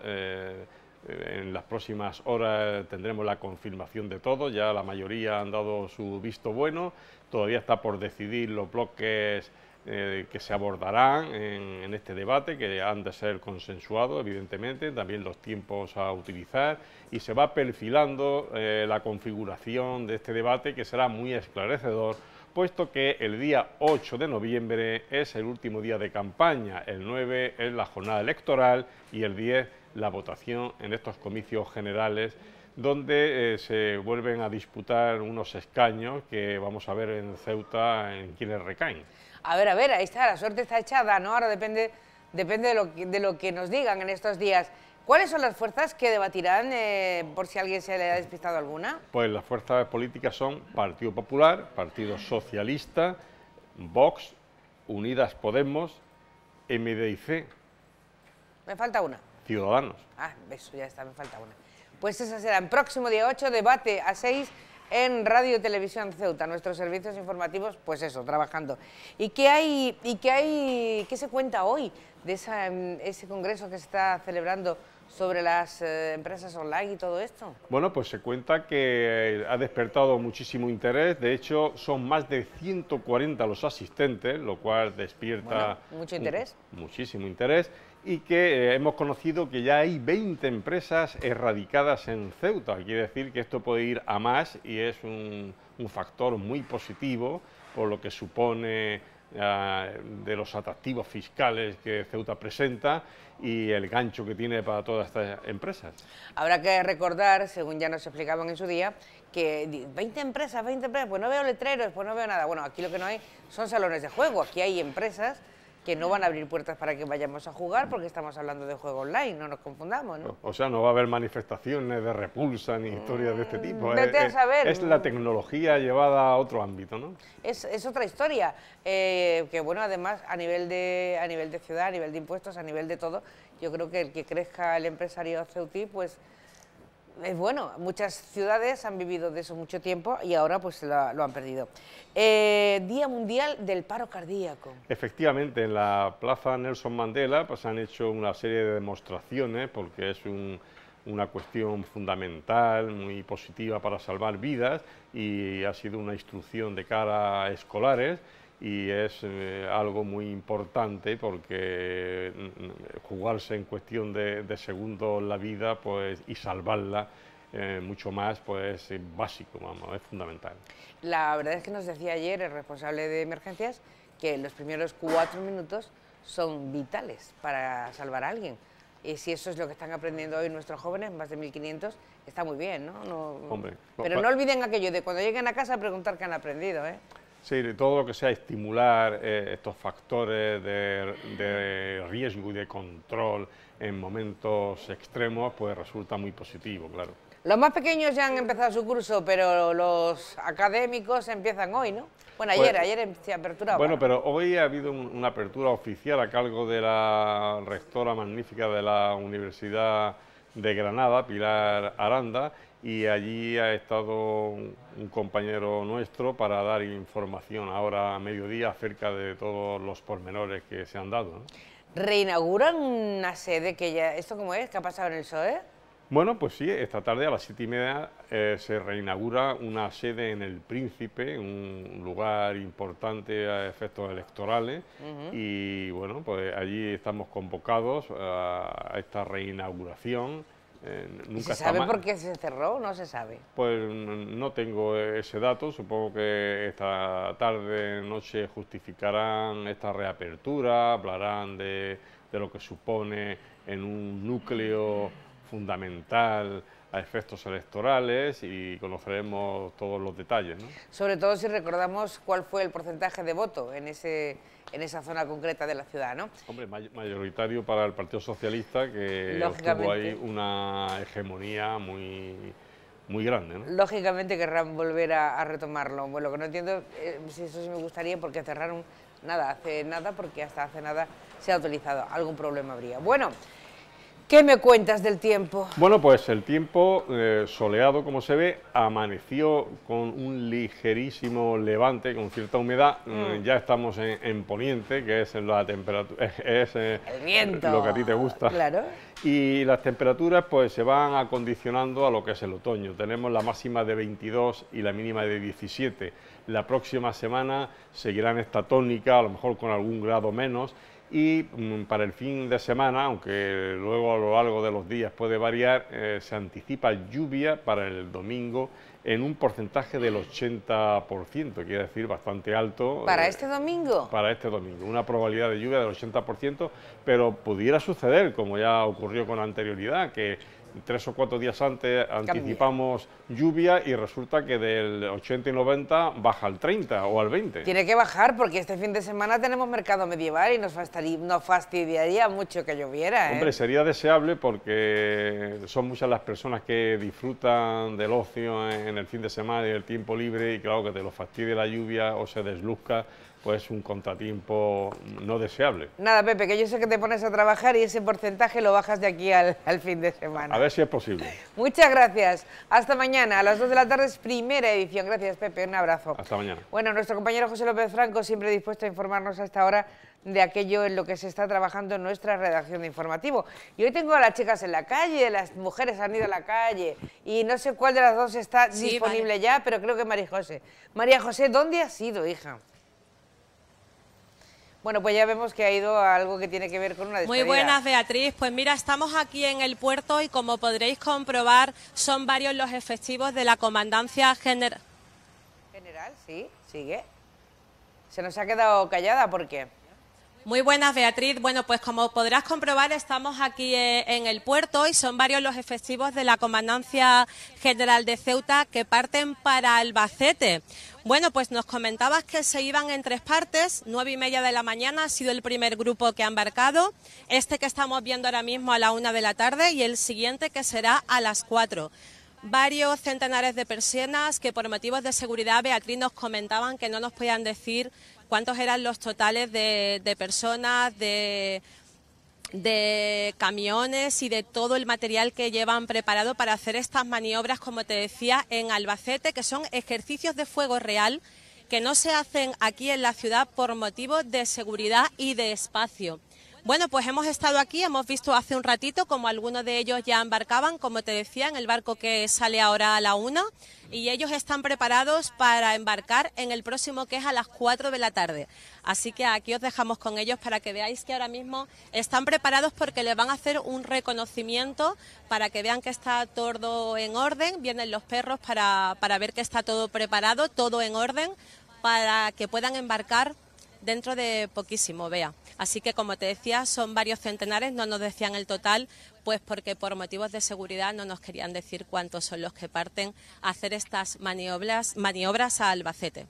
Speaker 15: en las próximas horas tendremos la confirmación de todo, ya la mayoría han dado su visto bueno, todavía está por decidir los bloques eh, que se abordarán en, este debate, que han de ser consensuados, evidentemente, también los tiempos a utilizar, y se va perfilando eh, la configuración de este debate, que será muy esclarecedor, puesto que el día 8 de noviembre es el último día de campaña, el 9 es la jornada electoral y el 10 la votación en estos comicios generales donde eh, se vuelven a disputar unos escaños que vamos a ver en Ceuta en quienes recaen.
Speaker 1: A ver, a ver, ahí está, la suerte está echada, ¿no? Ahora depende, depende de, lo que, de lo que nos digan en estos días. ¿Cuáles son las fuerzas que debatirán, eh, por si alguien se le ha despistado alguna?
Speaker 15: Pues las fuerzas políticas son Partido Popular, Partido Socialista, Vox, Unidas Podemos, MDIC.
Speaker 1: Me falta una.
Speaker 15: Ciudadanos.
Speaker 1: Ah, eso ya está, me falta una. Pues esa será el próximo día 8, debate a 6 en Radio Televisión Ceuta, nuestros servicios informativos, pues eso, trabajando. ¿Y qué hay, y qué hay, qué se cuenta hoy de ese congreso que se está celebrando sobre las eh, empresas online y todo esto?
Speaker 15: Bueno, pues se cuenta que ha despertado muchísimo interés, de hecho son más de 140 los asistentes, lo cual despierta...
Speaker 1: mucho interés.
Speaker 15: muchísimo interés y que eh, hemos conocido que ya hay 20 empresas erradicadas en Ceuta. Quiere decir que esto puede ir a más y es un, factor muy positivo por lo que supone eh, de los atractivos fiscales que Ceuta presenta y el gancho que tiene para todas estas empresas.
Speaker 1: Habrá que recordar, según ya nos explicaban en su día, que 20 empresas, 20 empresas, pues no veo letreros, pues no veo nada. Bueno, aquí lo que no hay son salones de juego, aquí hay empresas que no van a abrir puertas para que vayamos a jugar porque estamos hablando de juego online, no nos confundamos, ¿no?
Speaker 15: O sea, no va a haber manifestaciones de repulsa ni historias de este tipo.
Speaker 1: Mm, vete
Speaker 15: a
Speaker 1: saber.
Speaker 15: Es, la tecnología llevada a otro ámbito, ¿no?
Speaker 1: Es, es otra historia, eh, que bueno, además a nivel, de, a nivel de ciudad, a nivel de impuestos, a nivel de todo, yo creo que el que crezca el empresario ceutí, pues es bueno, muchas ciudades han vivido de eso mucho tiempo y ahora pues lo, han perdido. Eh, Día Mundial del Paro Cardíaco.
Speaker 15: Efectivamente, en la Plaza Nelson Mandela pues han hecho una serie de demostraciones porque es una cuestión fundamental, muy positiva para salvar vidas y ha sido una instrucción de cara a escolares y es eh, algo muy importante porque mm, jugarse en cuestión de, segundos la vida pues, y salvarla eh, mucho más pues es básico, vamos, es fundamental.
Speaker 1: La verdad es que nos decía ayer el responsable de emergencias que los primeros cuatro minutos son vitales para salvar a alguien. Y si eso es lo que están aprendiendo hoy nuestros jóvenes, más de 1.500, está muy bien, ¿no? no pero no olviden aquello de cuando lleguen a casa preguntar qué han aprendido, ¿eh?
Speaker 15: Sí, todo lo que sea estimular eh, estos factores de, riesgo y de control en momentos extremos, pues resulta muy positivo, claro.
Speaker 1: Los más pequeños ya han empezado su curso, pero los académicos empiezan hoy, ¿no? Bueno, ayer, pues, ayer se apertura.
Speaker 15: Bueno, pero hoy ha habido una apertura oficial a cargo de la rectora magnífica de la Universidad de Granada, Pilar Aranda, y allí ha estado un compañero nuestro para dar información ahora a mediodía acerca de todos los pormenores que se han dado.
Speaker 1: ¿Reinauguran una sede que ya... ¿Esto cómo es? ¿Qué ha pasado en el PSOE?
Speaker 15: Bueno, pues sí, esta tarde a las siete y media eh, se reinaugura una sede en El Príncipe, un lugar importante a efectos electorales, y bueno, pues allí estamos convocados a esta reinauguración.
Speaker 1: Eh, nunca ¿Se sabe por qué se cerró o no se sabe?
Speaker 15: Pues no tengo ese dato, supongo que esta tarde, noche justificarán esta reapertura, hablarán de, de lo que supone en un núcleo fundamental a efectos electorales y conoceremos todos los detalles.
Speaker 1: Sobre todo si recordamos cuál fue el porcentaje de voto en, ese, en esa zona concreta de la ciudad, ¿no?
Speaker 15: Hombre, mayoritario para el Partido Socialista, que tuvo ahí una hegemonía muy muy grande. ¿no?
Speaker 1: Lógicamente querrán volver a, retomarlo. Bueno, lo que no entiendo, eh, si eso sí me gustaría, porque cerraron nada, hace nada, porque hasta hace nada se ha utilizado. Algún problema habría. Bueno, ¿Qué me cuentas del tiempo?
Speaker 15: Bueno, pues el tiempo eh, soleado, como se ve, amaneció con un ligerísimo levante, con cierta humedad. Mm, mm. Ya estamos en, poniente, que es la temperatura, es,
Speaker 1: eh, el viento.
Speaker 15: lo que a ti te gusta.
Speaker 1: Claro.
Speaker 15: Y las temperaturas pues se van acondicionando a lo que es el otoño. Tenemos la máxima de 22 y la mínima de 17. La próxima semana seguirán esta tónica, a lo mejor con algún grado menos y mm, para el fin de semana, aunque luego a lo largo de los días puede variar, eh, se anticipa lluvia para el domingo en un porcentaje del 80%, quiere decir bastante alto.
Speaker 1: ¿Para eh, este domingo?
Speaker 15: Para este domingo, una probabilidad de lluvia del 80%, pero pudiera suceder, como ya ocurrió con anterioridad, que tres o cuatro días antes anticipamos lluvia y resulta que del 80 y 90 baja al 30 o al 20.
Speaker 1: Tiene que bajar porque este fin de semana tenemos mercado medieval y nos fastidiaría, mucho que lloviera.
Speaker 15: ¿eh? Hombre, sería deseable porque son muchas las personas que disfrutan del ocio en el fin de semana y el tiempo libre y claro que te lo fastidie la lluvia o se desluzca pues un contratiempo no deseable.
Speaker 1: Nada, Pepe, que yo sé que te pones a trabajar y ese porcentaje lo bajas de aquí al, fin de semana.
Speaker 15: A ver si es posible.
Speaker 1: Muchas gracias. Hasta mañana, a las 2 de la tarde es primera edición. Gracias, Pepe, un abrazo.
Speaker 15: Hasta mañana.
Speaker 1: Bueno, nuestro compañero José López Franco siempre dispuesto a informarnos a esta hora de aquello en lo que se está trabajando en nuestra redacción de informativo. Y hoy tengo a las chicas en la calle, las mujeres han ido a la calle y no sé cuál de las dos está disponible ya, pero creo que María José. María José, ¿dónde has ido, hija? Bueno, pues ya vemos que ha ido a algo que tiene que ver con una despedida.
Speaker 16: Muy buenas, Beatriz. Pues mira, estamos aquí en el puerto y como podréis comprobar, son varios los efectivos de la Comandancia General.
Speaker 1: General, sí, sigue. Se nos ha quedado callada, ¿por qué?
Speaker 16: Muy buenas, Beatriz. Bueno, pues como podrás comprobar, estamos aquí eh, en el puerto y son varios los efectivos de la Comandancia General de Ceuta que parten para Albacete. Bueno, pues nos comentabas que se iban en tres partes. Nueve y media de la mañana ha sido el primer grupo que ha embarcado. Este que estamos viendo ahora mismo a la una de la tarde y el siguiente que será a las cuatro varios centenares de personas que por motivos de seguridad, Beatriz, nos comentaban que no nos podían decir cuántos eran los totales de, personas, de, de camiones y de todo el material que llevan preparado para hacer estas maniobras, como te decía, en Albacete, que son ejercicios de fuego real que no se hacen aquí en la ciudad por motivos de seguridad y de espacio. Bueno, pues hemos estado aquí, hemos visto hace un ratito como algunos de ellos ya embarcaban, como te decía, en el barco que sale ahora a la una, y ellos están preparados para embarcar en el próximo que es a las cuatro de la tarde. Así que aquí os dejamos con ellos para que veáis que ahora mismo están preparados porque les van a hacer un reconocimiento para que vean que está todo en orden. Vienen los perros para, para ver que está todo preparado, todo en orden, para que puedan embarcar dentro de poquísimo, vea. Así que, como te decía, son varios centenares, no nos decían el total, pues porque por motivos de seguridad no nos querían decir cuántos son los que parten a hacer estas maniobras, maniobras a Albacete.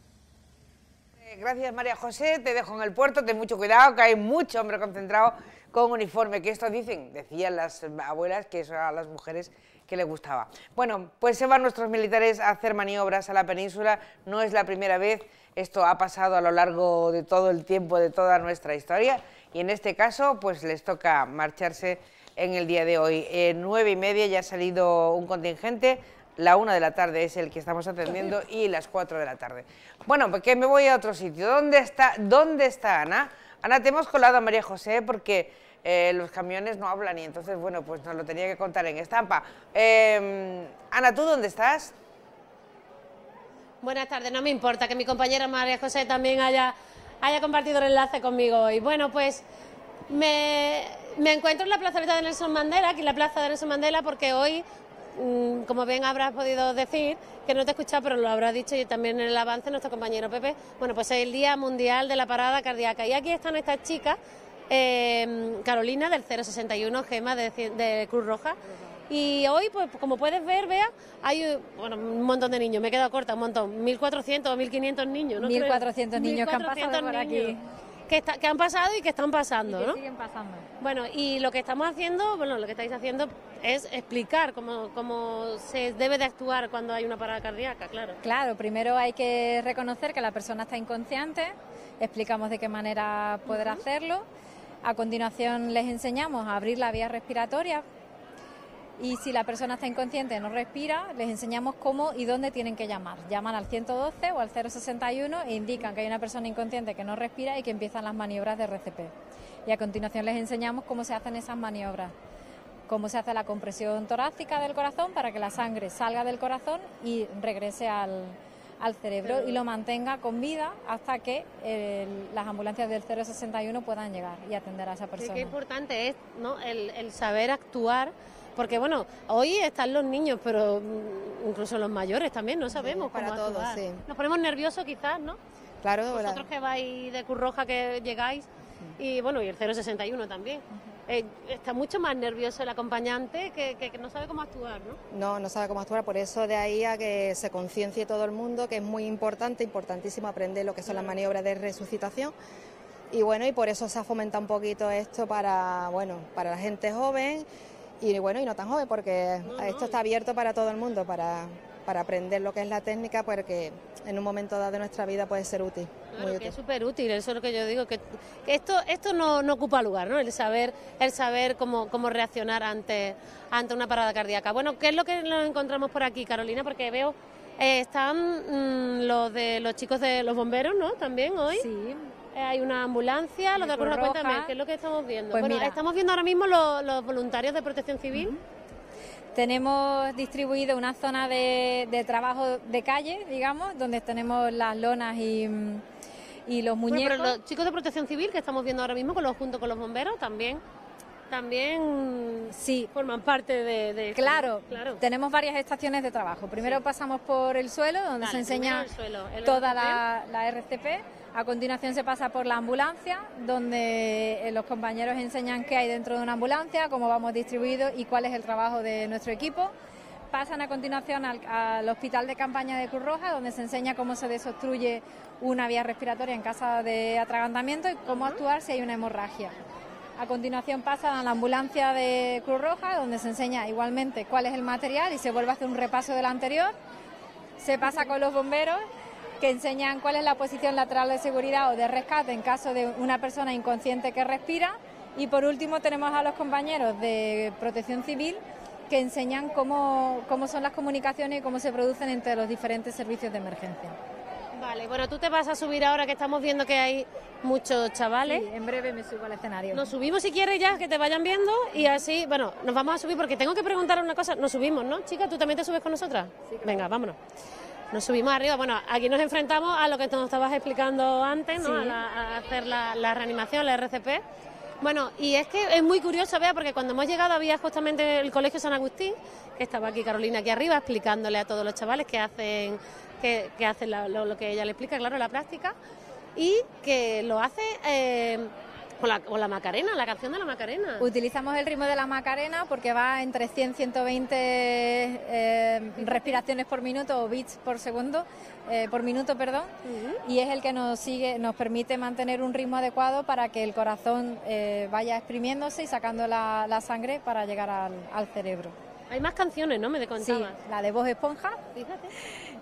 Speaker 1: Eh, gracias, María José. Te dejo en el puerto. Ten mucho cuidado, que hay mucho hombre concentrado con uniforme. Que esto dicen, decían las abuelas, que eso a las mujeres que les gustaba. Bueno, pues se van nuestros militares a hacer maniobras a la península. No es la primera vez. Esto ha pasado a lo largo de todo el tiempo, de toda nuestra historia, y en este caso, pues les toca marcharse en el día de hoy. En nueve y media ya ha salido un contingente, la una de la tarde es el que estamos atendiendo y las cuatro de la tarde. Bueno, pues que me voy a otro sitio. ¿Dónde está, dónde está Ana? Ana, te hemos colado a María José porque eh, los camiones no hablan y entonces, bueno, pues nos lo tenía que contar en estampa. Em, Ana, ¿tú dónde estás?
Speaker 17: Buenas tardes, no me importa que mi compañera María José también haya, haya compartido el enlace conmigo hoy. Bueno, pues me, me encuentro en la plazoleta de Nelson Mandela, aquí en la plaza de Nelson Mandela, porque hoy, mm, como bien habrás podido decir, que no te he escuchado, pero lo habrás dicho y también en el avance nuestro compañero Pepe, bueno, pues es el Día Mundial de la Parada Cardíaca. Y aquí están estas chicas, eh, Carolina del 061, Gema de, de Cruz Roja, y hoy, pues como puedes ver, vea, hay bueno, un montón de niños, me he quedado corta, un montón, 1.400 o 1.500 niños, ¿no?
Speaker 14: 1.400 niños que han pasado por aquí.
Speaker 17: Que, que, han pasado y que están pasando,
Speaker 14: y que
Speaker 17: ¿no?
Speaker 14: siguen pasando.
Speaker 17: Bueno, y lo que estamos haciendo, bueno, lo que estáis haciendo es explicar cómo, cómo se debe de actuar cuando hay una parada cardíaca, claro.
Speaker 14: Claro, primero hay que reconocer que la persona está inconsciente, explicamos de qué manera poder hacerlo. A continuación les enseñamos a abrir la vía respiratoria y si la persona está inconsciente no respira, les enseñamos cómo y dónde tienen que llamar. Llaman al 112 o al 061 e indican que hay una persona inconsciente que no respira y que empiezan las maniobras de RCP. Y a continuación les enseñamos cómo se hacen esas maniobras, cómo se hace la compresión torácica del corazón para que la sangre salga del corazón y regrese al, al cerebro y lo mantenga con vida hasta que el, las ambulancias del 061 puedan llegar y atender a esa persona.
Speaker 17: Sí, qué importante es ¿no? el, el saber actuar porque bueno, hoy están los niños, pero mm, incluso los mayores también, no sabemos
Speaker 18: para
Speaker 17: cómo
Speaker 18: todos, sí.
Speaker 17: Nos ponemos nerviosos quizás, ¿no?
Speaker 18: Claro,
Speaker 17: Vosotros que vais de Cruz Roja, que llegáis, y bueno, y el 061 también. Eh, está mucho más nervioso el acompañante que, que, que no sabe cómo actuar, ¿no?
Speaker 18: No, no sabe cómo actuar, por eso de ahí a que se conciencie todo el mundo, que es muy importante, importantísimo aprender lo que son las maniobras de resucitación. Y bueno, y por eso se ha fomentado un poquito esto para, bueno, para la gente joven y bueno, y no tan joven, porque esto está abierto para todo el mundo, para, para aprender lo que es la técnica, porque en un momento dado de nuestra vida puede ser útil.
Speaker 17: Claro,
Speaker 18: muy
Speaker 17: que
Speaker 18: útil.
Speaker 17: es súper útil, eso es lo que yo digo, que, que esto, esto no, no ocupa lugar, ¿no? El saber, el saber cómo, cómo reaccionar ante, ante una parada cardíaca. Bueno, ¿qué es lo que nos encontramos por aquí, Carolina? Porque veo, eh, están mm, los de los chicos de los bomberos, ¿no? También hoy.
Speaker 14: Sí.
Speaker 17: Eh, hay una ambulancia,
Speaker 14: Cruz
Speaker 17: Cruz Roja, cuéntame. ¿qué es lo que estamos viendo?
Speaker 14: Pues
Speaker 17: bueno,
Speaker 14: mira.
Speaker 17: estamos viendo ahora mismo los, los voluntarios de protección civil.
Speaker 14: Tenemos distribuido una zona de, de trabajo de calle, digamos, donde tenemos las lonas y, y los
Speaker 17: Bueno,
Speaker 14: muñecos.
Speaker 17: pero los chicos de protección civil que estamos viendo ahora mismo con los, junto con los bomberos también también
Speaker 14: sí.
Speaker 17: forman parte de,
Speaker 14: Claro,
Speaker 17: claro.
Speaker 14: tenemos varias estaciones de trabajo. Primero pasamos por el suelo, donde
Speaker 17: Vale,
Speaker 14: se enseña
Speaker 17: el suelo, el
Speaker 14: toda la RCP. A continuación se pasa por la ambulancia, donde eh, los compañeros enseñan qué hay dentro de una ambulancia, cómo vamos distribuidos y cuál es el trabajo de nuestro equipo. Pasan a continuación al, al hospital de campaña de Cruz Roja, donde se enseña cómo se desobstruye una vía respiratoria en caso de atragantamiento y cómo actuar si hay una hemorragia. A continuación pasan a la ambulancia de Cruz Roja, donde se enseña igualmente cuál es el material y se vuelve a hacer un repaso del anterior. Se pasa con los bomberos, que enseñan cuál es la posición lateral de seguridad o de rescate en caso de una persona inconsciente que respira. Y por último tenemos a los compañeros de protección civil que enseñan cómo, cómo son las comunicaciones y cómo se producen entre los diferentes servicios de emergencia.
Speaker 17: Vale, bueno, tú te vas a subir ahora que estamos viendo que hay muchos chavales.
Speaker 14: Sí, en breve me subo al escenario.
Speaker 17: Nos subimos si quieres ya, que te vayan viendo y así, bueno, nos vamos a subir porque tengo que preguntar una cosa. Nos subimos, ¿no? Chica, ¿tú también te subes con nosotras? Venga, vámonos. Nos subimos arriba. Bueno, aquí nos enfrentamos a lo que nos estabas explicando antes, ¿no?
Speaker 14: Sí.
Speaker 17: A, la- a hacer la, la reanimación, la RCP. Bueno, y es que es muy curioso, vea, porque cuando hemos llegado había justamente el Colegio San Agustín, que estaba aquí Carolina aquí arriba explicándole a todos los chavales que hacen, que, que hacen la- lo, lo que ella le explica, claro, la práctica, y que lo hace eh, con, la, con la Macarena, la canción de la Macarena.
Speaker 14: Utilizamos el ritmo de la Macarena porque va entre 100 120 eh, respiraciones por minuto o beats por segundo, eh, por minuto, perdón, y es el que nos sigue, nos permite mantener un ritmo adecuado para que el corazón eh, vaya exprimiéndose y sacando la, la sangre para llegar al, al cerebro.
Speaker 17: Hay más canciones, ¿no? Me
Speaker 14: Sí,
Speaker 17: contabas.
Speaker 14: la de voz esponja.
Speaker 17: Fíjate.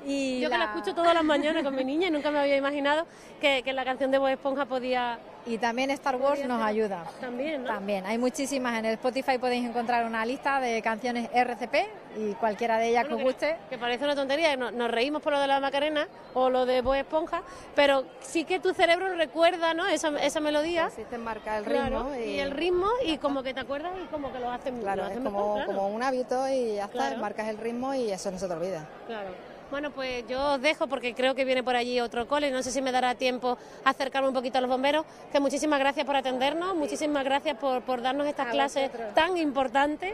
Speaker 14: Y
Speaker 17: Yo que la escucho todas las mañanas con mi niña y nunca me había imaginado que, que la canción de Bob Esponja podía,
Speaker 14: y también Star Wars nos ayuda.
Speaker 17: También, ¿no?
Speaker 14: También, hay muchísimas. En el Spotify podéis encontrar una lista de canciones RCP y cualquiera de ellas que os guste.
Speaker 17: Que parece una tontería, no- nos reímos por lo de la Macarena o lo de Bob Esponja, pero sí que tu cerebro recuerda ¿no? esa, esa melodía.
Speaker 18: Sí, te marca el
Speaker 17: Claro,
Speaker 18: ritmo.
Speaker 17: y... el ritmo y como que te acuerdas y como que lo hacen
Speaker 18: Claro,
Speaker 17: lo
Speaker 18: es
Speaker 17: hacen
Speaker 18: como,
Speaker 17: mejor, claro.
Speaker 18: como un hábito y
Speaker 17: Claro.
Speaker 18: marcas el ritmo y eso no se te olvida.
Speaker 17: Claro. Bueno, pues yo os dejo porque creo que viene por allí otro cole. No sé si me dará tiempo a acercarme un poquito a los bomberos. Que muchísimas gracias por atendernos, muchísimas gracias por, por darnos estas
Speaker 14: A
Speaker 17: clases
Speaker 14: vosotros.
Speaker 17: tan importantes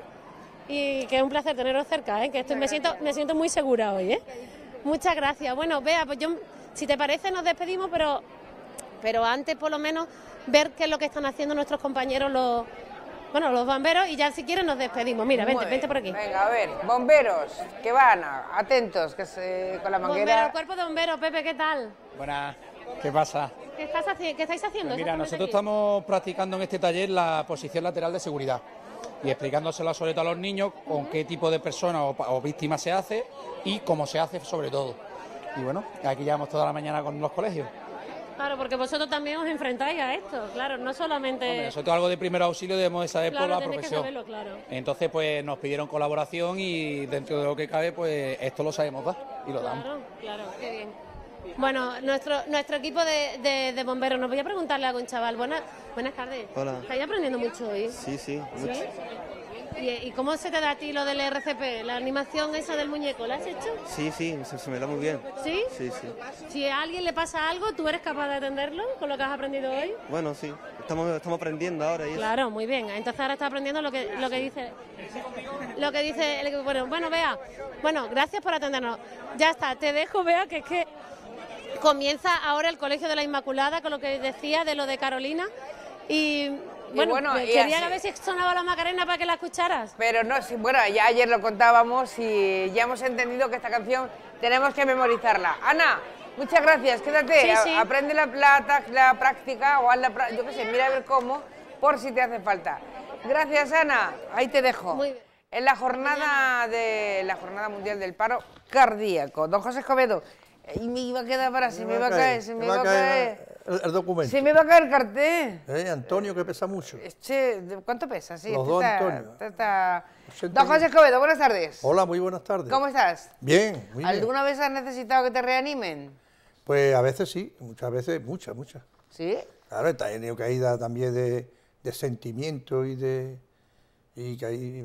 Speaker 17: y que es un placer teneros cerca. ¿eh? Que estoy, me, siento, me siento muy segura hoy. ¿eh? Muchas gracias. Bueno, vea, pues yo, si te parece, nos despedimos, pero, pero antes por lo menos ver qué es lo que están haciendo nuestros compañeros los, bueno, los bomberos y ya si quieres nos despedimos. Mira, vente, vente por aquí.
Speaker 1: Venga, a ver, bomberos, que van, atentos, que se, con la
Speaker 17: Bombero,
Speaker 1: manguera...
Speaker 17: el cuerpo de bomberos, Pepe, ¿qué tal?
Speaker 19: Buenas, ¿qué pasa?
Speaker 17: ¿Qué, estás haci- qué estáis haciendo?
Speaker 19: Pues mira, nosotros
Speaker 17: aquí?
Speaker 19: estamos practicando en este taller la posición lateral de seguridad y explicándosela sobre todo a los niños con qué tipo de persona o, o víctima se hace y cómo se hace sobre todo. Y bueno, aquí llevamos toda la mañana con los colegios.
Speaker 17: Claro, porque vosotros también os enfrentáis a esto, claro, no solamente...
Speaker 19: Hombre, nosotros algo de primer auxilio debemos de saber
Speaker 17: claro,
Speaker 19: por la
Speaker 17: tenéis que
Speaker 19: profesión.
Speaker 17: saberlo, claro.
Speaker 19: Entonces, pues nos pidieron colaboración y dentro de lo que cabe, pues esto lo sabemos dar y lo damos.
Speaker 17: Claro, claro, qué bien. Bueno, nuestro nuestro equipo de, de- de bomberos, nos voy a preguntarle a un chaval. Buenas, buenas tardes.
Speaker 20: Hola.
Speaker 17: ¿Estáis aprendiendo mucho hoy?
Speaker 20: Sí, sí, mucho.
Speaker 17: ¿Sí? ¿Y, y cómo se te da a ti lo del RCP, la animación esa del muñeco? ¿La has hecho?
Speaker 20: Sí, sí, se, se me da muy bien.
Speaker 17: ¿Sí?
Speaker 20: Sí, sí.
Speaker 17: Si a alguien le pasa algo, ¿tú eres capaz de atenderlo con lo que has aprendido hoy?
Speaker 20: Bueno, sí, estamos, estamos aprendiendo ahora y eso.
Speaker 17: Claro, muy bien. Entonces ahora está aprendiendo lo que lo que dice lo que dice el. Bueno, bueno, vea. Bueno, gracias por atendernos. Ya está, te dejo, vea, que es que comienza ahora el Colegio de la Inmaculada con lo que decía de lo de Carolina y bueno,
Speaker 1: bueno, y
Speaker 17: quería
Speaker 1: así-
Speaker 17: a ver si sonaba la Macarena para que la escucharas.
Speaker 1: Pero no, sí, bueno, ya ayer lo contábamos y ya hemos entendido que esta canción tenemos que memorizarla. Ana, muchas gracias, quédate,
Speaker 17: Sí, sí.
Speaker 1: aprende la, la, ta- la práctica o haz la, yo qué sé, mira a ver cómo, por si te hace falta. Gracias, Ana, ahí te dejo.
Speaker 17: Muy bien.
Speaker 1: En la jornada de la jornada mundial del paro cardíaco, don José Escobedo, y me iba a quedar para, se me va a caer, se me va a caer.
Speaker 21: El, el documento.
Speaker 1: Se me va a caer el cartel.
Speaker 21: Eh, Antonio, que pesa mucho.
Speaker 1: ¿de ¿cuánto pesa? Sí,
Speaker 21: Los
Speaker 1: este
Speaker 21: dos
Speaker 1: está-
Speaker 21: Antonio.
Speaker 1: este está-
Speaker 21: Ochenta
Speaker 1: Don José Escobedo, buenas tardes.
Speaker 21: Hola, muy buenas tardes.
Speaker 1: ¿Cómo estás?
Speaker 21: Bien, muy bien.
Speaker 1: ¿Alguna vez has necesitado que te reanimen?
Speaker 21: Pues a veces sí, muchas veces, muchas, muchas.
Speaker 1: ¿Sí?
Speaker 21: Claro, he tenido caída también de, de sentimiento y de... Y caí...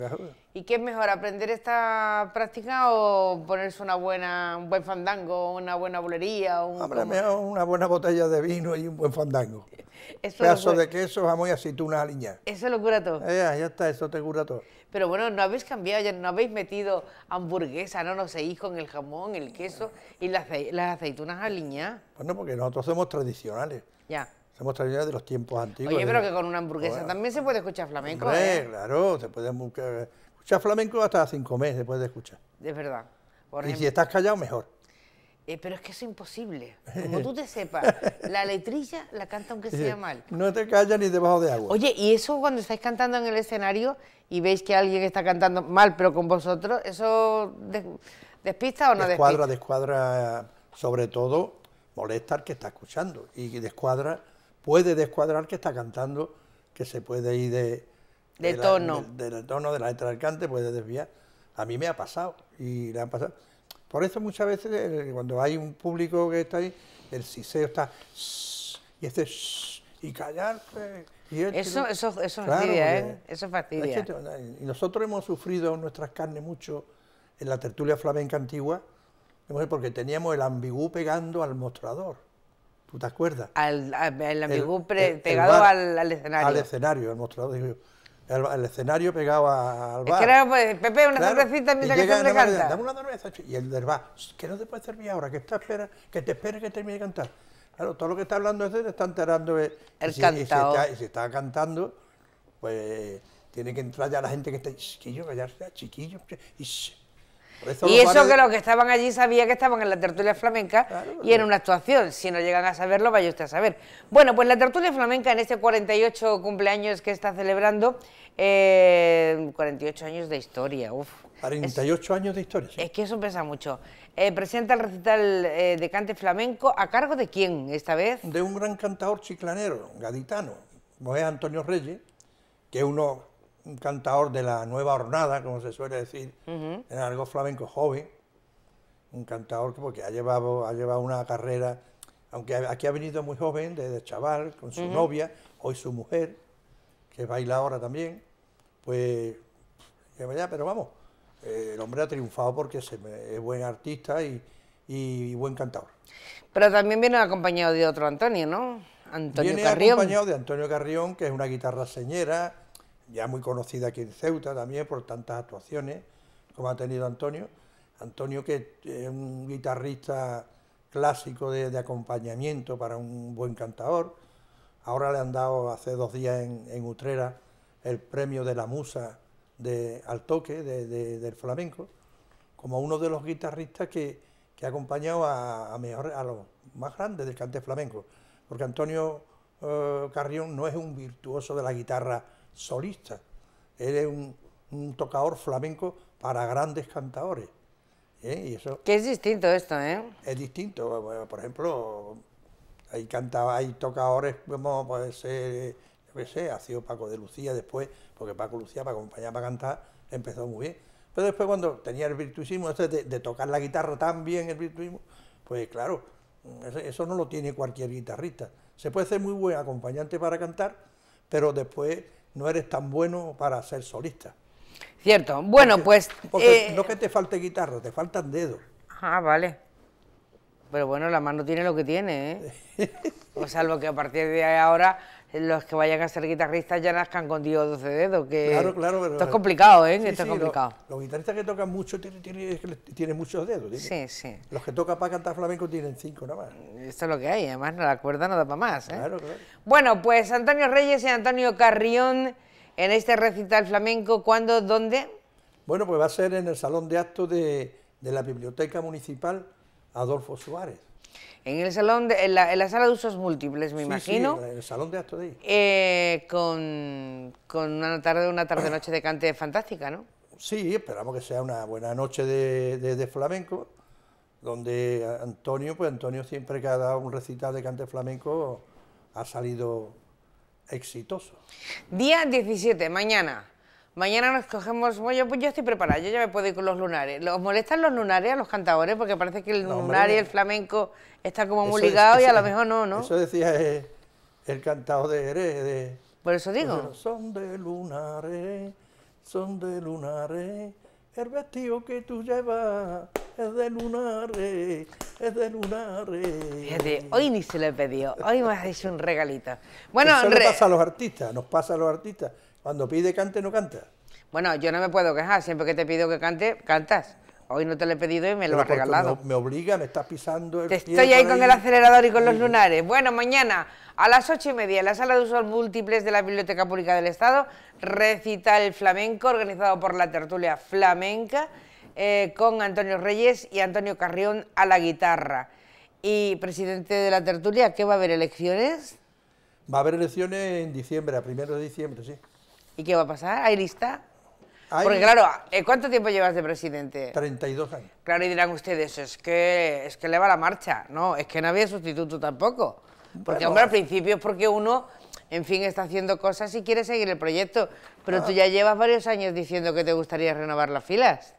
Speaker 1: ¿Y qué es mejor, aprender esta práctica o ponerse una buena, un buen fandango, una buena bulería? Un,
Speaker 21: Hombre, mejor una buena botella de vino y un buen fandango.
Speaker 1: Eso
Speaker 21: Pedazo de queso, jamón y aceitunas aliñadas.
Speaker 1: eso lo cura todo.
Speaker 21: Eh, ya está, eso te cura todo.
Speaker 1: Pero bueno, no habéis cambiado, ya no habéis metido hamburguesa, no, no seguís con el jamón, el queso y las, las aceitunas aliñadas.
Speaker 21: Bueno, porque nosotros somos tradicionales.
Speaker 1: Ya.
Speaker 21: Somos tradicionales de los tiempos antiguos.
Speaker 1: Oye, pero que con una hamburguesa
Speaker 21: Bueno,
Speaker 1: también se puede escuchar flamenco,
Speaker 21: hombre,
Speaker 1: ¿eh?
Speaker 21: claro, se puede buscar- escuchar flamenco hasta cinco meses, se puede escuchar.
Speaker 1: Es verdad. Por
Speaker 21: y si estás callado, mejor.
Speaker 1: Eh, pero es que eso es imposible. Como tú te sepas, la letrilla la canta aunque sea mal.
Speaker 21: No te callas ni debajo de agua.
Speaker 1: Oye, y eso cuando estáis cantando en el escenario y veis que alguien está cantando mal, pero con vosotros, ¿eso des- despista o no
Speaker 21: descuadra,
Speaker 1: despista?
Speaker 21: descuadra, sobre todo, molesta al que está escuchando. Y descuadra, puede descuadrar que está cantando, que se puede ir de...
Speaker 1: De
Speaker 21: la-
Speaker 1: tono.
Speaker 21: de- del tono de la letra del cante, puede desviar. A mí me ha pasado, y le ha pasado. Por eso muchas veces, eh, cuando hay un público que está ahí, el siseo está... Y este... Y callarse. y este,
Speaker 1: Eso- eso- eso
Speaker 21: Claro,
Speaker 1: fastidia, ¿eh? Eso fastidia.
Speaker 21: es que te- y nosotros hemos sufrido en nuestras carnes mucho en la tertulia flamenca antigua, porque teníamos el ambigú pegando al mostrador. ¿Tú te acuerdas?
Speaker 1: Al, al- el ambigú
Speaker 21: El- el- el
Speaker 1: pegado al, al escenario.
Speaker 21: Al escenario, al mostrador. digo yo. El, el escenario pegado al
Speaker 1: Es
Speaker 21: bar.
Speaker 1: que era, pues, Pepe, una
Speaker 21: Claro,
Speaker 1: cervecita mientras que
Speaker 21: llega,
Speaker 1: se le
Speaker 21: "No, no,
Speaker 1: canta.
Speaker 21: Dame una cerveza. Y el del bar, que no te puedes servir ahora, que, está espera, que te espere que termine de cantar. Claro, todo lo que está hablando es de, te está enterando.
Speaker 1: El
Speaker 21: y si. Y si, está, y si está cantando, pues tiene que entrar ya la gente que está, chiquillo, callarse, chiquillo, y shh". Eso
Speaker 1: y eso que los que estaban allí sabía que estaban en la tertulia flamenca y en una actuación. Si no llegan a saberlo, vaya usted a saber. Bueno, pues la tertulia flamenca en este 48 cumpleaños que está celebrando, eh, 48 años de historia, uf.
Speaker 21: 48 años de historia, sí.
Speaker 1: Es que eso pesa mucho. Eh, presenta el recital eh, de cante flamenco, ¿a cargo de quién esta vez?
Speaker 21: De un gran cantador chiclanero, gaditano, como es Antonio Reyes, que es uno, un cantador de la nueva hornada, como se suele decir, en algo flamenco joven, un cantador que porque ha llevado, ha llevado una carrera, aunque aquí ha venido muy joven, desde chaval, con su novia, hoy su mujer, que baila ahora también, pues, vaya, pero vamos, eh, el hombre ha triunfado porque se es buen artista y, y buen cantador.
Speaker 1: Pero también viene acompañado de otro Antonio, ¿no? Antonio
Speaker 21: Viene
Speaker 1: Carrión.
Speaker 21: acompañado de Antonio Carrión, que es una guitarra señera, ya muy conocida aquí en Ceuta también por tantas actuaciones como ha tenido Antonio. Antonio que es un guitarrista clásico de, acompañamiento para un buen cantador. Ahora le han dado hace dos días en, Utrera el premio de la musa de, al toque de- de- del flamenco, como uno de los guitarristas que, que ha acompañado a, a mejor- a los más grandes del cante flamenco, porque Antonio eh, Carrión no es un virtuoso de la guitarra solista, él es un, un tocador flamenco para grandes cantadores. ¿eh? Y eso
Speaker 1: Que es distinto esto, ¿eh?
Speaker 21: es distinto. Bueno, Por ejemplo, hay hay tocadores como puede ser, yo qué sé, ha sido Paco de Lucía después, porque Paco Lucía para acompañar para cantar empezó muy bien. Pero después cuando tenía el virtuosismo este de, de tocar la guitarra tan bien el virtuosismo, pues claro, eso, eso no lo tiene cualquier guitarrista. Se puede ser muy buen acompañante para cantar, pero después no eres tan bueno para ser solista.
Speaker 1: Cierto. Bueno, pues...
Speaker 21: Porque
Speaker 1: eh,
Speaker 21: no que te falte guitarra, te faltan dedos.
Speaker 1: Ah, vale. Pero bueno, la mano tiene lo que tiene, ¿eh? O salvo que a partir de ahora los que vayan a ser guitarristas ya nazcan con 10 o 12 dedos, que
Speaker 21: Claro, claro, pero...
Speaker 1: esto es complicado, ¿eh?
Speaker 21: Sí,
Speaker 1: esto
Speaker 21: sí,
Speaker 1: es complicado.
Speaker 21: Los, los guitarristas que tocan mucho tienen muchos dedos. tienen-
Speaker 1: Sí, sí.
Speaker 21: Los que tocan para cantar flamenco tienen cinco nada más.
Speaker 1: Esto es lo que hay, además la cuerda no da para más, ¿eh?
Speaker 21: Claro, claro.
Speaker 1: Bueno, pues Antonio Reyes y Antonio Carrión en este recital flamenco, ¿cuándo, dónde?
Speaker 21: Bueno, pues va a ser en el salón de actos de, de la Biblioteca Municipal Adolfo Suárez.
Speaker 1: En el salón, de, en, la, en la sala de usos múltiples, me
Speaker 21: Sí,
Speaker 1: imagino.
Speaker 21: Sí, en el salón de actos de ahí.
Speaker 1: eh, con, con una tarde, una tarde noche de cante fantástica, ¿no?
Speaker 21: Sí, esperamos que sea una buena noche de, de- de flamenco, donde Antonio, pues Antonio siempre que ha dado un recital de cante flamenco ha salido exitoso.
Speaker 1: Día 17, mañana. Mañana nos cogemos, bueno, yo, pues yo estoy preparada, yo ya me puedo ir con los lunares. ¿Los molestan los lunares a los cantadores? Porque parece que el
Speaker 21: No, hombre,
Speaker 1: lunar y el flamenco está como muy ligado y a lo mejor no, ¿no?
Speaker 21: Eso decía el, el cantado de Jerez, de...
Speaker 1: Por eso digo.
Speaker 21: Son de lunares, son de lunares, el vestido que tú llevas es de lunares, es de lunares.
Speaker 1: Fíjate, hoy ni se lo he pedido, hoy me has hecho un regalito. Bueno,
Speaker 21: Eso le pasa a los artistas, nos pasa a los artistas. Cuando pide cante, no canta.
Speaker 1: bueno, yo no me puedo quejar, siempre que te pido que cante, cantas. Hoy no te lo he pedido y me lo has regalado.
Speaker 21: Me, me obliga, me estás pisando el
Speaker 1: Te
Speaker 21: pie
Speaker 1: estoy ahí con el acelerador y con los lunares. Bueno, mañana a las ocho y media en la sala de usos múltiples de la Biblioteca Pública del Estado, recital flamenco organizado por la tertulia flamenca eh, con Antonio Reyes y Antonio Carrión a la guitarra. Y presidente de la tertulia, ¿qué va a haber elecciones?
Speaker 21: Va a haber elecciones en diciembre, a primero de diciembre, sí.
Speaker 1: ¿Y qué va a pasar? ¿Hay lista?
Speaker 21: Hay
Speaker 1: Porque claro, eh, ¿cuánto tiempo llevas de presidente?
Speaker 21: 32 años.
Speaker 1: Claro, y dirán ustedes, es que, es que le va la marcha. No, es que no había sustituto tampoco. Porque,
Speaker 21: Bueno.
Speaker 1: hombre, al principio es porque uno, en fin, está haciendo cosas y quiere seguir el proyecto. Pero tú
Speaker 21: Ah.
Speaker 1: ya llevas varios años diciendo que te gustaría renovar las filas.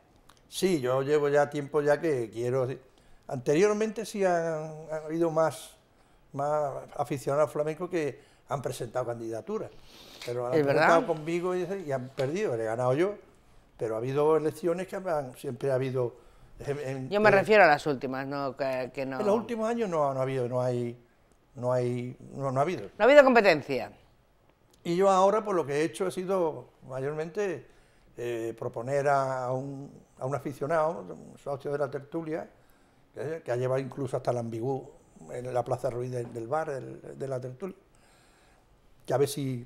Speaker 21: Sí, yo llevo ya tiempo ya que quiero... Anteriormente sí han, han habido más, más aficionados flamencos que han presentado candidaturas. Pero han
Speaker 1: ¿Es verdad?
Speaker 21: presentado conmigo y, y han perdido, le he ganado yo. Pero ha habido elecciones que han- siempre ha habido... en- en-
Speaker 1: Yo me
Speaker 21: en-
Speaker 1: refiero a las últimas, no que, que no...
Speaker 21: En los últimos años no, no ha habido, no hay... No, hay, no, no ha habido.
Speaker 1: No ha habido competencia.
Speaker 21: Y yo ahora, pues lo que he hecho ha sido mayormente eh, proponer a, un, a un aficionado, un socio de la tertulia, que, que ha llevado incluso hasta el ambigú en la Plaza Ruiz del, del bar del- de la tertulia, que a ver si,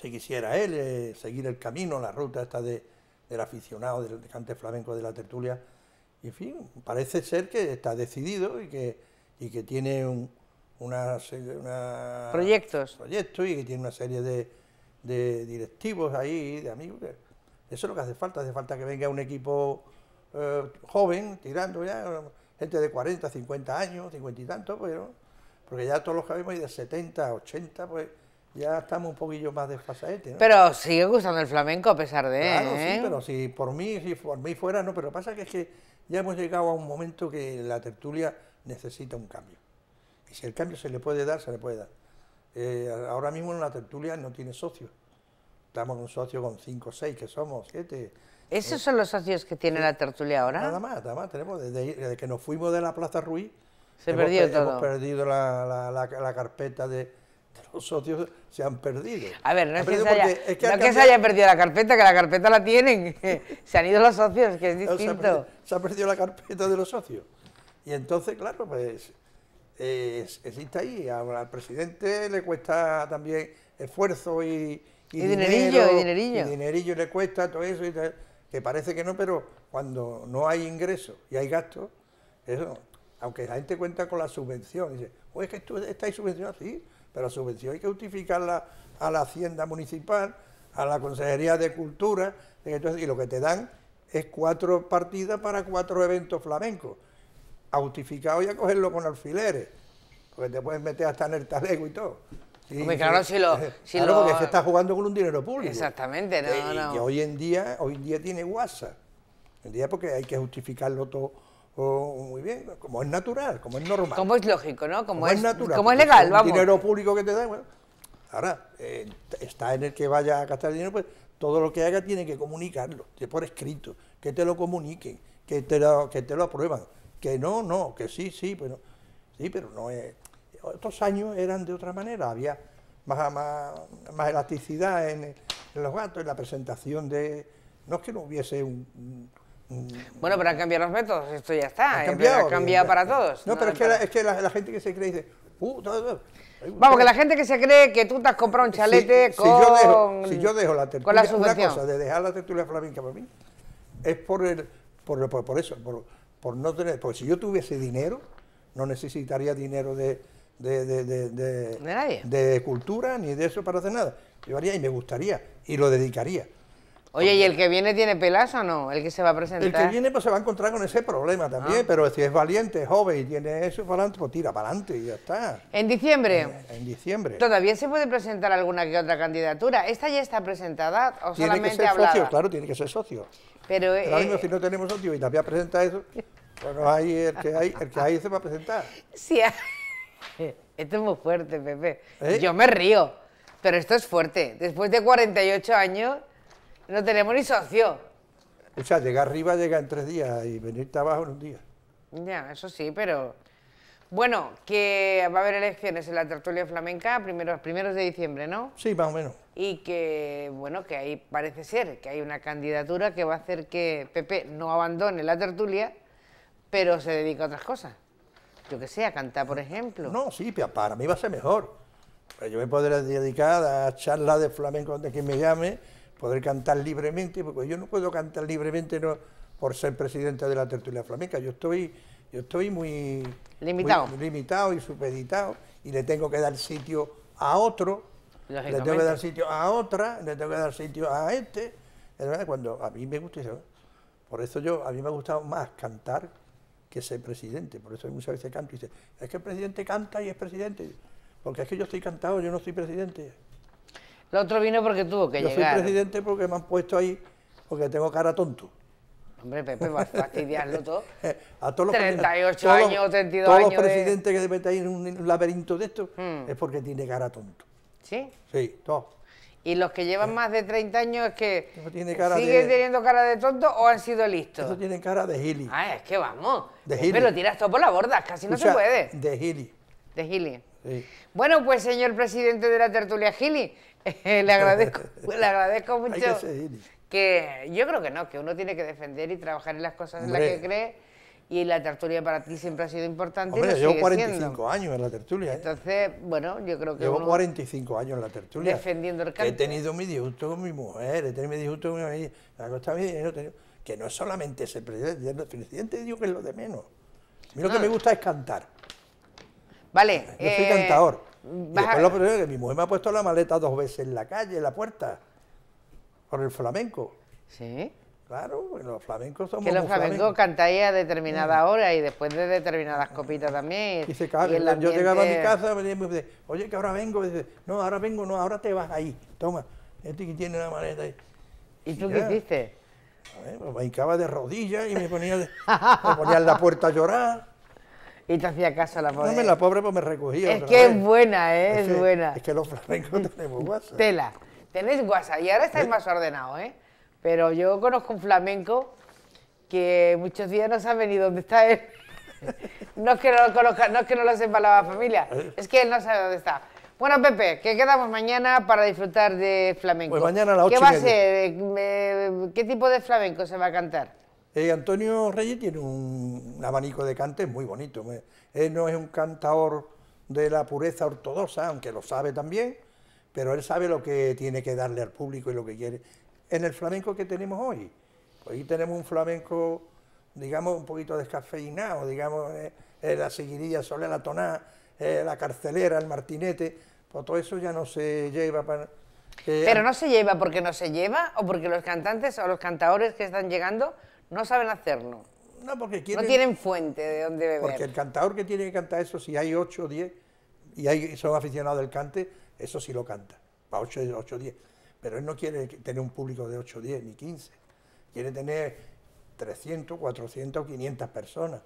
Speaker 21: si quisiera él eh, seguir el camino, la ruta esta de, del aficionado del cante flamenco de la tertulia. Y, en fin, parece ser que está decidido y que, y que tiene un, una,
Speaker 1: Proyectos.
Speaker 21: proyectos y que tiene una serie de, de directivos ahí, de amigos. eso es lo que hace falta, hace falta que venga un equipo eh, joven, tirando ya, gente de 40, 50 años, 50 y tantos, pero, porque ya todos los que vemos y de 70, 80, pues ya estamos un poquillo más desfasados. ¿no?
Speaker 1: Pero sigue gustando el flamenco a pesar de...
Speaker 21: Claro,
Speaker 1: ¿eh?
Speaker 21: sí, pero si por mí, si por mí fuera, no, pero pasa que es que ya hemos llegado a un momento que la tertulia necesita un cambio. Y si el cambio se le puede dar, se le puede dar. Eh, ahora mismo en la tertulia no tiene socios. Estamos en un socio con cinco, seis, que somos, siete.
Speaker 1: ¿Esos son los socios que tiene la tertulia ahora?
Speaker 21: Nada más, nada más. Tenemos, desde, desde que nos fuimos de la Plaza Ruiz,
Speaker 1: Se
Speaker 21: hemos,
Speaker 1: perdió
Speaker 21: pe-
Speaker 1: todo.
Speaker 21: hemos perdido la, la- la- la carpeta de los socios, se han perdido.
Speaker 1: A ver, no es que, se haya,
Speaker 21: es que
Speaker 1: no
Speaker 21: han
Speaker 1: que se haya perdido la carpeta, que la carpeta la tienen. se han ido los socios, que es
Speaker 21: No, se, ha
Speaker 1: distinto.
Speaker 21: perdido, se ha perdido la carpeta de los socios. Y entonces, claro, pues es- existe ahí. Al, al presidente le cuesta también esfuerzo y,
Speaker 1: Y dinerillo,
Speaker 21: dinero,
Speaker 1: y dinerillo.
Speaker 21: y dinerillo le cuesta todo eso, y tal, que parece que no, pero cuando no hay ingresos y hay gastos, eso, aunque la gente cuenta con la subvención, dice, oye, es que esto estáis subvencionados, sí, pero la subvención hay que justificarla a la hacienda municipal, a la Consejería de Cultura, y lo que te dan es cuatro partidas para cuatro eventos flamencos, autificado y a cogerlo con alfileres, porque te puedes meter hasta en el talego y todo. Sí,
Speaker 1: Hombre, claro, si lo- si
Speaker 21: claro,
Speaker 1: lo-
Speaker 21: porque es que estás jugando con un dinero público.
Speaker 1: Exactamente, no,
Speaker 21: Eh, y-
Speaker 1: no.
Speaker 21: Y hoy en día, hoy en día tiene WhatsApp. Hoy en día porque hay que justificarlo todo muy bien, como es natural, como es normal.
Speaker 1: Como es lógico, ¿no? Como, es,
Speaker 21: natural.
Speaker 1: como es legal, vamos.
Speaker 21: dinero público que te da, bueno. Ahora, eh, está en el que vaya a gastar dinero, pues todo lo que haga tiene que comunicarlo, que por escrito, que te lo comuniquen, que te lo, que te lo aprueban. Que no, no, que sí, sí, pero sí, pero no es. Otros años eran de otra manera, había más, más, más elasticidad en, en los gastos, en la presentación de. No es que no hubiese un-
Speaker 1: Bueno, pero han cambiado los métodos, esto ya está.
Speaker 21: ha
Speaker 1: eh,
Speaker 21: cambiado,
Speaker 1: ha cambiado para todos.
Speaker 21: No, pero es que, la, es que la, la gente que se cree dice, uh. Ay,
Speaker 1: Vamos, que la gente que se cree que tú te has comprado un chalete
Speaker 21: si, si
Speaker 1: con...
Speaker 21: yo dejo, si yo dejo la tertulia,
Speaker 1: con la
Speaker 21: una cosa de dejar la tertulia flamenca para mí, es por el, por, por, por eso, por, por no tener, porque si yo tuviese dinero, no necesitaría dinero de, de, de, de cultura ni de eso para hacer nada. Yo haría y me gustaría y lo dedicaría.
Speaker 1: Oye, ¿y el que viene tiene pelas o no? El que se va a presentar.
Speaker 21: El que viene pues se va a encontrar con ese problema también,
Speaker 1: Ah.
Speaker 21: pero si es valiente, joven y tiene eso para adelante, pues tira para adelante y ya está.
Speaker 1: En diciembre.
Speaker 21: En diciembre.
Speaker 1: Todavía se puede presentar alguna que otra candidatura. ¿Esta ya está presentada o
Speaker 21: Tiene que
Speaker 1: solamente
Speaker 21: ser
Speaker 1: hablada?
Speaker 21: socio, claro, tiene que ser socio.
Speaker 1: Pero,
Speaker 21: Pero
Speaker 1: eh,
Speaker 21: mismo si no tenemos socio y también presenta eso, bueno, ahí el que hay, el que hay se va a presentar.
Speaker 1: sí, esto es muy fuerte, Pepe.
Speaker 21: ¿Eh?
Speaker 1: Yo me río, pero esto es fuerte. Después de 48 años no tenemos ni socio.
Speaker 21: O sea, llegar arriba llega en tres días y venirte abajo en un día.
Speaker 1: Ya, eso sí, pero... Bueno, que va a haber elecciones en la tertulia flamenca primeros, primeros de diciembre, ¿no?
Speaker 21: Sí, más o menos.
Speaker 1: Y que, bueno, que ahí parece ser que hay una candidatura que va a hacer que Pepe no abandone la tertulia, pero se dedique a otras cosas. Yo que sé, a cantar, por ejemplo.
Speaker 21: No, sí, pa- para mí va a ser mejor. Yo me podré dedicar a charlas de flamenco donde quien me llame, poder cantar libremente, porque yo no puedo cantar libremente no por ser presidente de la tertulia flamenca. Yo estoy, yo estoy muy
Speaker 1: Limitado.
Speaker 21: muy limitado y supeditado y le tengo que dar sitio a otro, le tengo que dar sitio a otra, le tengo que dar sitio a este. Es verdad, Cuando a mí me gusta eso. Por eso yo, a mí me ha gustado más cantar que ser presidente. Por eso muchas veces canto y dice, es que el presidente canta y es presidente. Porque es que yo estoy cantado, yo no soy presidente.
Speaker 1: El otro vino porque tuvo que
Speaker 21: yo
Speaker 1: llegar.
Speaker 21: soy presidente porque me han puesto ahí, porque tengo cara tonto.
Speaker 1: Hombre, Pepe, vas a fastidiarlo todo.
Speaker 21: A todos los
Speaker 1: 38
Speaker 21: todos los-
Speaker 1: años, 32
Speaker 21: todos
Speaker 1: años
Speaker 21: los
Speaker 1: de-
Speaker 21: presidentes que se meten ahí en un, en un laberinto de esto
Speaker 1: Hmm.
Speaker 21: es porque tiene cara tonto.
Speaker 1: ¿Sí?
Speaker 21: Sí, todos.
Speaker 1: Y los que llevan más de 30 años es que
Speaker 21: tiene cara
Speaker 1: siguen
Speaker 21: de-
Speaker 1: teniendo cara de tonto o han sido listos.
Speaker 21: Eso tiene cara de gili.
Speaker 1: Ah, es que vamos.
Speaker 21: De gili.
Speaker 1: lo tiras todo por la borda, casi no se puede.
Speaker 21: De gili.
Speaker 1: De Gili.
Speaker 21: Sí.
Speaker 1: Bueno, pues señor presidente de la tertulia Gili, le agradezco, le agradezco mucho
Speaker 21: Hay que
Speaker 1: yo creo que no, que uno tiene que defender y trabajar en las cosas en las que cree y la tertulia para ti siempre ha sido importante. y
Speaker 21: Hombre,
Speaker 1: lo
Speaker 21: llevo
Speaker 1: sigue
Speaker 21: 45
Speaker 1: siendo.
Speaker 21: años en la tertulia. ¿eh?
Speaker 1: Entonces, bueno, yo creo que
Speaker 21: Llevo
Speaker 1: uno
Speaker 21: 45 años en la tertulia.
Speaker 1: defendiendo el
Speaker 21: He
Speaker 1: cante.
Speaker 21: tenido mi disgusto con mi mujer, he tenido mi disgusto con mi marido, me ha costado mi dinero, he tenido- que no es solamente ser presidente, el presidente digo que es lo de menos. A mí lo que me gusta es cantar.
Speaker 1: Vale.
Speaker 21: Yo soy
Speaker 1: eh,
Speaker 21: cantador. Y
Speaker 1: vas
Speaker 21: después lo primero que mi mujer me ha puesto la maleta dos veces en la calle, en la puerta, por el flamenco.
Speaker 1: Sí.
Speaker 21: Claro, porque los flamencos somos
Speaker 1: Que los flamencos cantáis a determinada hora y después de determinadas copitas también.
Speaker 21: Dice, claro,
Speaker 1: y el
Speaker 21: yo llegaba a mi casa, y me dice, oye, que ahora vengo. Dice, no, ahora vengo, no, ahora te vas ahí. Toma, este que tiene la maleta ahí.
Speaker 1: ¿Y tú
Speaker 21: ya.
Speaker 1: qué hiciste?
Speaker 21: A ver, me hincaba de rodillas y me ponía, de- me ponía en la puerta a llorar.
Speaker 1: Y te hacía caso a la pobre.
Speaker 21: No, me la pobre pues me recogía.
Speaker 1: Es que
Speaker 21: vez.
Speaker 1: es buena, ¿eh? es
Speaker 21: que-
Speaker 1: buena.
Speaker 21: Es que los flamencos tenemos guasa.
Speaker 1: Tela. Tenéis WhatsApp y ahora estáis más ordenados, ¿eh? Pero yo conozco un flamenco que muchos días no sabe ni dónde está él. No es que no lo conozca, no es que no lo sepa la familia, es que él no sabe dónde está. Bueno, Pepe, que quedamos mañana para disfrutar de flamenco.
Speaker 21: Pues mañana a las
Speaker 1: ¿Qué
Speaker 21: ocho y
Speaker 1: va a ser? Eh, ¿Qué tipo de flamenco se va a cantar?
Speaker 21: Eh, Antonio Reyes tiene un, un abanico de cantes muy bonito. Él no es un cantador de la pureza ortodoxa, aunque lo sabe también, pero él sabe lo que tiene que darle al público y lo que quiere. En el flamenco que tenemos hoy, hoy tenemos un flamenco, digamos, un poquito descafeinado, digamos, eh, eh, la seguirilla sola, la toná, eh, la carcelera, el martinete, pues todo eso ya no se lleva para...
Speaker 1: Pero no se lleva porque no se lleva o porque los cantantes o los cantadores que están llegando no saben hacerlo.
Speaker 21: No, porque
Speaker 1: No tienen fuente de dónde beber.
Speaker 21: Porque el cantador que tiene que cantar eso, si hay 8 o 10, y hay, son aficionados del cante, eso sí lo canta, para 8 o 10. Pero él no quiere tener un público de 8 o 10 ni 15. Quiere tener 300, 400 o 500 personas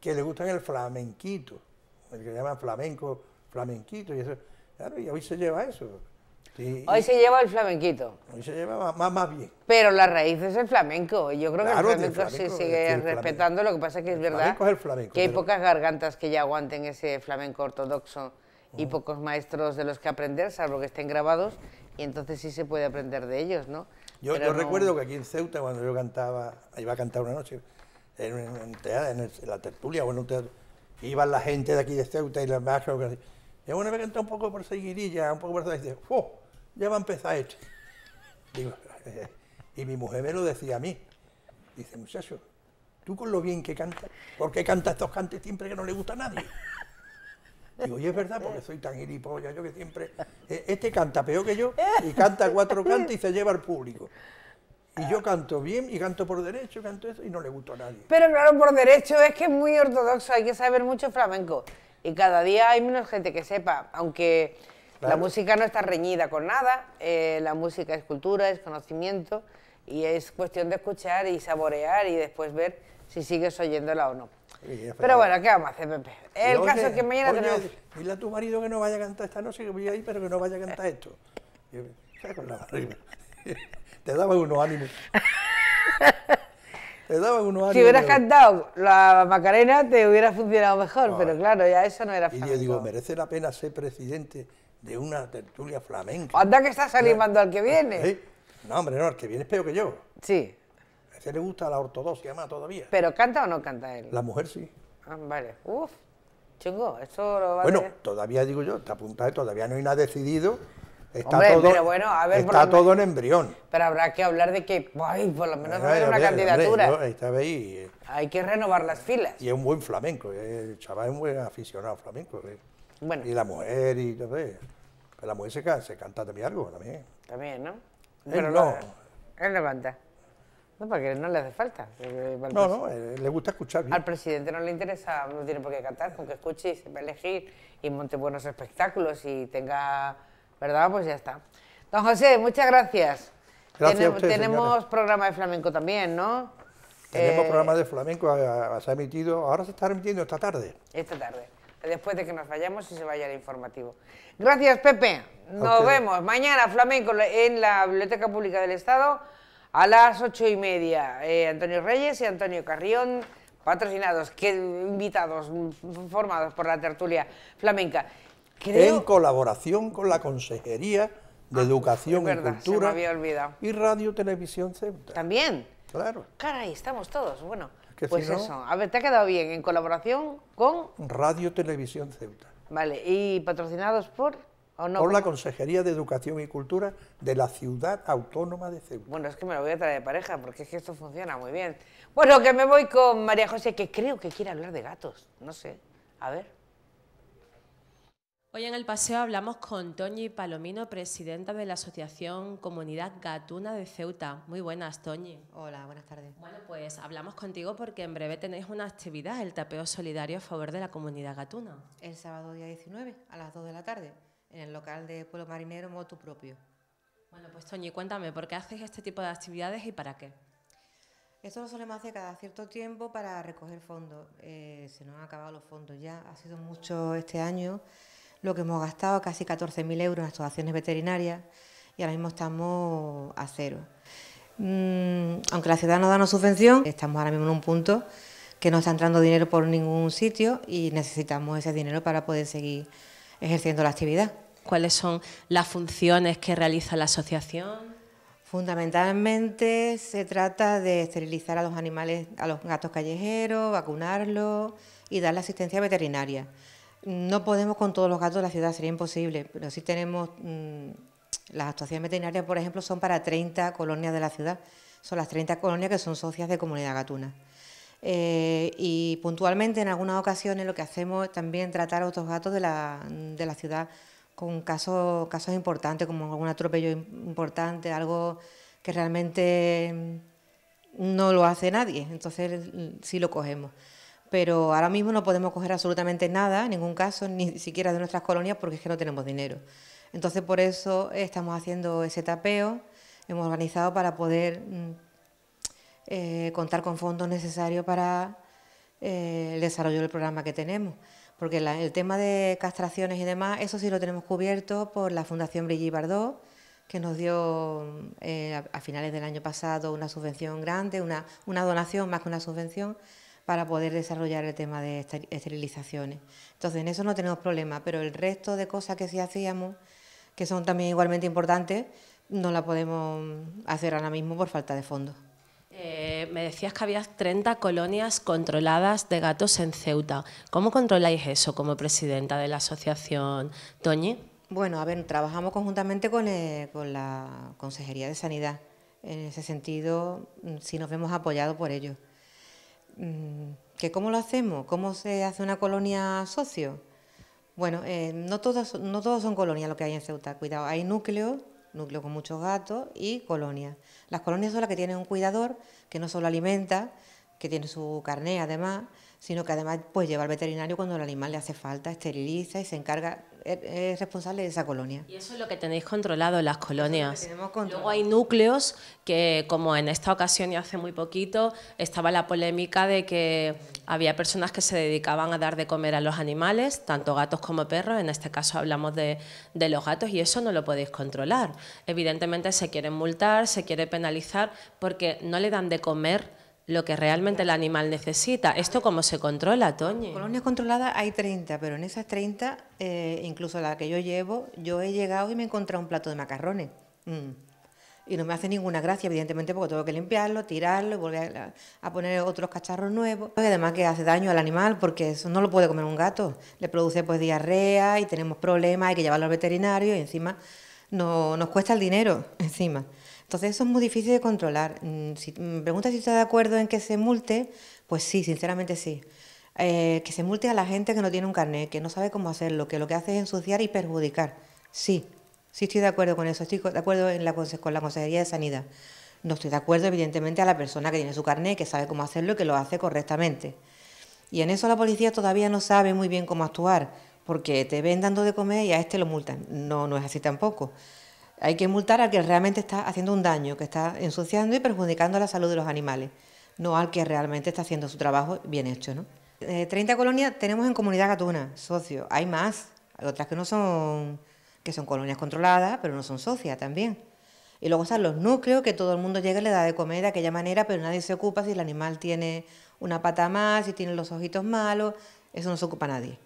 Speaker 21: que le gustan el flamenquito, el que llaman flamenco, flamenquito, y eso. Claro, y hoy se lleva eso. Sí,
Speaker 1: Hoy se lleva el flamenquito.
Speaker 21: hoy se lleva más, más bien.
Speaker 1: Pero la raíz es el flamenco. y Yo creo
Speaker 21: Claro,
Speaker 1: que el flamenco,
Speaker 21: flamenco,
Speaker 1: se
Speaker 21: es
Speaker 1: sigue
Speaker 21: el flamenco-
Speaker 1: respetando. Lo que pasa es que es
Speaker 21: el
Speaker 1: verdad
Speaker 21: flamenco es el flamenco,
Speaker 1: que hay
Speaker 21: pero-
Speaker 1: pocas gargantas que ya aguanten ese flamenco ortodoxo y pocos maestros de los que aprender, salvo que estén grabados. Y entonces sí se puede aprender de ellos, ¿no?
Speaker 21: Yo, yo
Speaker 1: no-
Speaker 21: recuerdo que aquí en Ceuta, cuando yo cantaba, iba a cantar una noche, en, en teatro, en, el- en la tertulia o en un teatro, iban la gente de aquí de Ceuta y las más, creo que así. Y una vez canté un poco por seguirilla, un poco por y dice, ¡oh! Ya va a empezar esto. Y mi mujer me lo decía a mí. Dice, muchacho, tú con lo bien que cantas, ¿por qué cantas estos cantes siempre que no le gusta a nadie? Digo, y es verdad, porque soy tan gilipollas, yo que siempre... eh, Este canta peor que yo, y canta cuatro cantos y se lleva al público. Y yo canto bien, y canto por derecho, canto eso, y no le gusta a nadie.
Speaker 1: Pero claro, por derecho es que es muy ortodoxo, hay que saber mucho flamenco. Y cada día hay menos gente que sepa, aunque la música no está reñida con nada, eh, la música es cultura, es conocimiento, y es cuestión de escuchar y saborear y después ver si sigues oyéndola o no. Pero bueno, ¿qué vamos a hacer, Pepe? El
Speaker 21: Y,
Speaker 1: caso
Speaker 21: oye,
Speaker 1: es que mañana
Speaker 21: oye,
Speaker 1: tenemos...
Speaker 21: Dile a tu marido que no vaya a cantar esta noche, que voy a ir, pero que no vaya a cantar esto. Yo. Te daban unos ánimos. Te daban unos ánimos.
Speaker 1: Si hubieras cantado la Macarena te hubiera funcionado mejor, pero claro, ya eso no era
Speaker 21: Y yo digo, merece la pena ser presidente de una tertulia flamenca.
Speaker 1: Anda que estás animando al que viene.
Speaker 21: ¿Eh? No, hombre, no, el que viene es peor que yo.
Speaker 1: Sí.
Speaker 21: A ese le gusta la ortodoxia más todavía.
Speaker 1: ¿Pero canta o no canta él?
Speaker 21: La mujer sí.
Speaker 1: Ah, vale. Uf, chungo, eso lo va
Speaker 21: Bueno,
Speaker 1: a
Speaker 21: todavía digo yo, está apuntado, todavía no hay nada decidido. Está
Speaker 1: Hombre,
Speaker 21: todo,
Speaker 1: pero bueno, a ver,
Speaker 21: está todo en embrión.
Speaker 1: Pero habrá que hablar de que, ay, por lo menos va a
Speaker 21: Ay,
Speaker 1: haber una
Speaker 21: hombre,
Speaker 1: candidatura.
Speaker 21: hombre, yo ahí,
Speaker 1: Hay que renovar las filas.
Speaker 21: y es un buen flamenco, eh, el chaval es un buen aficionado al flamenco. eh.
Speaker 1: Bueno.
Speaker 21: Y la mujer y todo eso. Pero la mujer se, ca- se canta también algo también.
Speaker 1: También, ¿no?
Speaker 21: Él
Speaker 1: lo-
Speaker 21: no.
Speaker 1: él no canta. No, porque no le hace falta.
Speaker 21: No,
Speaker 1: pres-
Speaker 21: no, le gusta escuchar bien.
Speaker 1: Al presidente no le interesa, no tiene por qué cantar, con que escuche y sepa elegir y monte buenos espectáculos y tenga, ¿verdad? Pues ya está. Don José, muchas gracias.
Speaker 21: Gracias a usted,
Speaker 1: Tenemos
Speaker 21: señora.
Speaker 1: programa de flamenco también, ¿no?
Speaker 21: Tenemos
Speaker 1: Eh,
Speaker 21: programa de flamenco, se ha emitido, ahora se está emitiendo esta tarde.
Speaker 1: Esta tarde, después de que nos vayamos y se vaya el informativo. Gracias, Pepe. Nos
Speaker 21: ustedes.
Speaker 1: vemos mañana flamenco en la Biblioteca Pública del Estado a las ocho y media. Eh, Antonio Reyes y Antonio Carrión, patrocinados, que, invitados, formados por la tertulia flamenca. Creo,
Speaker 21: En colaboración con la Consejería de Educación
Speaker 1: es verdad,
Speaker 21: y Cultura
Speaker 1: se me había olvidado.
Speaker 21: y Radio Televisión Ceuta.
Speaker 1: También.
Speaker 21: Claro.
Speaker 1: Caray, estamos todos. Bueno,
Speaker 21: que
Speaker 1: pues
Speaker 21: si no-
Speaker 1: eso. A ver, te ha quedado bien. En colaboración con.
Speaker 21: Radio Televisión Ceuta.
Speaker 1: Vale, y patrocinados por. ¿O no?
Speaker 21: por la. Consejería de Educación y Cultura de la Ciudad Autónoma de Ceuta.
Speaker 1: Bueno, es que me lo voy a traer de pareja porque es que esto funciona muy bien. Bueno, que me voy con María José, que creo que quiere hablar de gatos. No sé. A ver.
Speaker 16: Hoy en el paseo hablamos con Toñi Palomino, presidenta de la Asociación Comunidad Gatuna de Ceuta. Muy buenas, Toñi.
Speaker 22: Hola, buenas tardes.
Speaker 16: Bueno, pues hablamos contigo porque en breve tenéis una actividad, el tapeo solidario a favor de la comunidad gatuna.
Speaker 22: El sábado día 19 a las 2 de la tarde en el local de Pueblo Marinero Motu Propio.
Speaker 16: Bueno, pues Toñi, cuéntame, ¿por qué hacéis este tipo de actividades y para qué?
Speaker 22: Esto lo solemos hacer cada cierto tiempo para recoger fondos. Eh, se nos han acabado los fondos ya, ha sido mucho este año lo que hemos gastado, casi 14.000 euros en actuaciones veterinarias y ahora mismo estamos a cero. Mm, aunque la ciudad nos da una subvención, estamos ahora mismo en un punto que no está entrando dinero por ningún sitio y necesitamos ese dinero para poder seguir ejerciendo la actividad.
Speaker 16: ¿Cuáles son las funciones que realiza la asociación?
Speaker 22: Fundamentalmente se trata de esterilizar a los animales, a los gatos callejeros, vacunarlos y darle asistencia veterinaria. No podemos con todos los gatos de la ciudad, sería imposible, pero sí tenemos mm, las actuaciones veterinarias, por ejemplo, son para 30 colonias de la ciudad. Son las 30 colonias que son socias de comunidad gatuna. Eh, y puntualmente en algunas ocasiones lo que hacemos es también tratar a otros gatos de la, de la ciudad con casos, casos importantes, como algún atropello im- importante, algo que realmente mm, no lo hace nadie, entonces sí lo cogemos. Pero ahora mismo no podemos coger absolutamente nada, en ningún caso, ni siquiera de nuestras colonias, porque es que no tenemos dinero. Entonces por eso estamos haciendo ese tapeo, hemos organizado para poder mm, eh, contar con fondos necesarios para eh, el desarrollo del programa que tenemos. Porque la- el tema de castraciones y demás, eso sí lo tenemos cubierto por la Fundación Brigitte Bardot, que nos dio eh, a, finales del año pasado una subvención grande, una, una donación más que una subvención, para poder desarrollar el tema de ester- esterilizaciones. Entonces, en eso no tenemos problema, pero el resto de cosas que sí hacíamos, que son también igualmente importantes, no la podemos hacer ahora mismo por falta de fondos.
Speaker 16: Eh, me decías que había 30 colonias controladas de gatos en Ceuta. ¿Cómo controláis eso como presidenta de la asociación, Toñi?
Speaker 22: Bueno, a ver, trabajamos conjuntamente con, eh, con la Consejería de Sanidad. En ese sentido, mm, sí nos vemos apoyados por ellos. Mm, ¿Que ¿Cómo lo hacemos? ¿Cómo se hace una colonia socio? Bueno, eh, no, todos, no todos son colonias lo que hay en Ceuta. Cuidado, hay núcleos, núcleos con muchos gatos y colonias. Las colonias son las que tienen un cuidador que no solo alimenta, que tiene su carné además, sino que además pues lleva al veterinario cuando el animal le hace falta, esteriliza y se encarga, es, es responsable de esa colonia.
Speaker 16: Y eso es lo que tenéis controlado en las colonias.
Speaker 22: controlado.
Speaker 16: Luego hay núcleos que, como en esta ocasión y hace muy poquito, estaba la polémica de que había personas que se dedicaban a dar de comer a los animales, tanto gatos como perros, en este caso hablamos de, de los gatos, y eso no lo podéis controlar. Evidentemente se quieren multar, se quiere penalizar, porque no le dan de comer lo que realmente el animal necesita. ¿Esto cómo se controla, Toñi?
Speaker 22: Colonias controladas hay 30, pero en esas 30, eh, incluso la que yo llevo, yo he llegado y me he encontrado un plato de macarrones. Mm. Y no me hace ninguna gracia, evidentemente, porque tengo que limpiarlo, tirarlo y volver a, poner otros cacharros nuevos. Además que hace daño al animal, porque eso no lo puede comer un gato. Le produce pues diarrea y tenemos problemas, hay que llevarlo al veterinario y encima no, nos cuesta el dinero, encima. Entonces eso es muy difícil de controlar. Mm, Si me preguntas si estoy de acuerdo en que se multe, pues sí, sinceramente sí. Eh, que se multe a la gente que no tiene un carnet, que no sabe cómo hacerlo, que lo que hace es ensuciar y perjudicar. Sí, sí estoy de acuerdo con eso, estoy de acuerdo en la, con la Consejería de Sanidad. No estoy de acuerdo, evidentemente, a la persona que tiene su carnet, que sabe cómo hacerlo y que lo hace correctamente. Y en eso la policía todavía no sabe muy bien cómo actuar, porque te ven dando de comer y a este lo multan. No, no es así tampoco. Hay que multar al que realmente está haciendo un daño, que está ensuciando y perjudicando la salud de los animales, no al que realmente está haciendo su trabajo bien hecho. ¿no? Eh, 30 colonias tenemos en Comunidad Gatuna, socios. Hay más, hay otras que no son, que son colonias controladas, pero no son socias también. Y luego están los núcleos, que todo el mundo llega y le da de comer de aquella manera, pero nadie se ocupa si el animal tiene una pata más, si tiene los ojitos malos, eso no se ocupa nadie.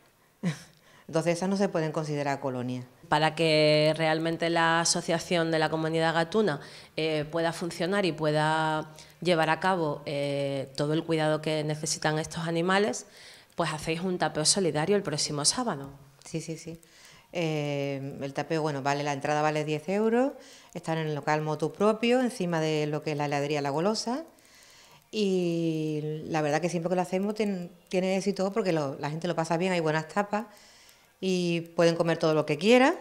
Speaker 22: De esas no se pueden considerar colonias.
Speaker 16: Para que realmente la asociación de la comunidad gatuna eh, pueda funcionar y pueda llevar a cabo eh, todo el cuidado que necesitan estos animales, pues hacéis un tapeo solidario el próximo sábado.
Speaker 22: Sí, sí, sí. Eh, el tapeo, bueno, vale, la entrada vale 10 euros, están en el local moto propio, encima de lo que es la heladería La Golosa. Y la verdad que siempre que lo hacemos tiene, tiene éxito porque lo- la gente lo pasa bien, hay buenas tapas y pueden comer todo lo que quieran.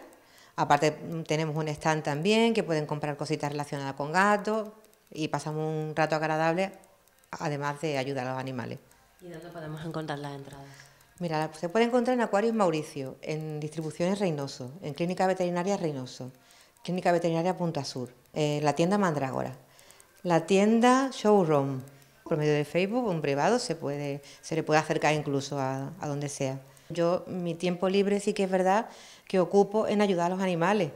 Speaker 22: Aparte mm, tenemos un stand también que pueden comprar cositas relacionadas con gatos y pasamos un rato agradable además de ayudar a los animales.
Speaker 16: ¿Y dónde podemos encontrar las entradas?
Speaker 22: Mira, se puede encontrar en Acuarios Mauricio, en Distribuciones Reynoso, en Clínica Veterinaria Reynoso, Clínica Veterinaria Punta Sur, en la tienda Mandrágora, la tienda Showroom. Por medio de Facebook, un privado, se, puede, se le puede acercar incluso a, a donde sea. Yo, mi tiempo libre sí que es verdad que ocupo en ayudar a los animales,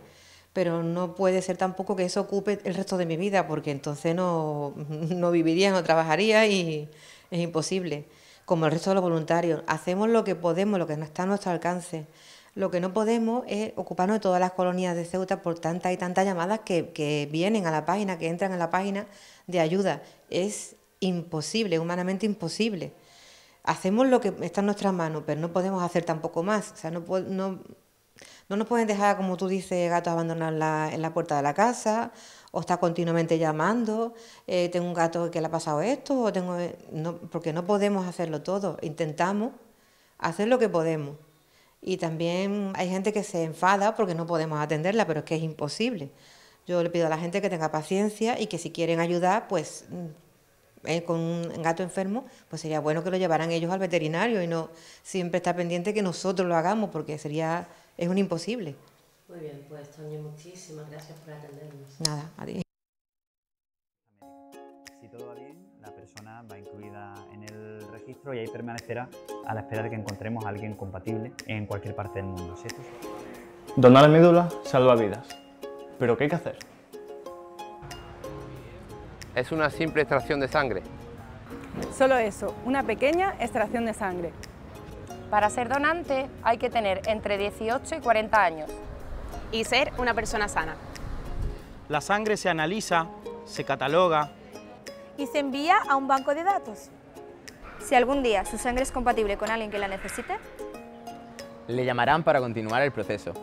Speaker 22: pero no puede ser tampoco que eso ocupe el resto de mi vida, porque entonces no, no viviría, no trabajaría y es imposible. Como el resto de los voluntarios, hacemos lo que podemos, lo que está a nuestro alcance. Lo que no podemos es ocuparnos de todas las colonias de Ceuta por tantas y tantas llamadas que, que vienen a la página, que entran a la página de ayuda. Es imposible, humanamente imposible. Hacemos lo que está en nuestras manos, pero no podemos hacer tampoco más. O sea, no, nos pueden dejar, como tú dices, gatos abandonados la, en la puerta de la casa, o está continuamente llamando, eh, tengo un gato que le ha pasado esto, o tengo... No, porque no podemos hacerlo todo. Intentamos hacer lo que podemos. Y también hay gente que se enfada porque no podemos atenderla, pero es que es imposible. Yo le pido a la gente que tenga paciencia y que si quieren ayudar, pues mm, eh, con un gato enfermo, pues sería bueno que lo llevaran ellos al veterinario y no siempre estar pendiente que nosotros lo hagamos, porque sería es un imposible.
Speaker 16: Muy bien, pues Toño, muchísimas gracias por atendernos.
Speaker 22: Nada, adiós.
Speaker 23: Si todo va bien, la persona va incluida en el registro y ahí permanecerá a la espera de que encontremos a alguien compatible en cualquier parte del mundo. ¿cierto?
Speaker 24: Donar médula salva vidas. ¿Pero qué hay que hacer?
Speaker 25: Es una simple extracción de sangre.
Speaker 26: Solo eso, una pequeña extracción de sangre.
Speaker 9: Para ser donante hay que tener entre 18 y 40 años.
Speaker 27: Y ser una persona sana.
Speaker 13: La sangre se analiza, se cataloga,
Speaker 28: y se envía a un banco de datos. Si algún día su sangre es compatible con alguien que la necesite,
Speaker 29: Le llamarán para continuar el proceso.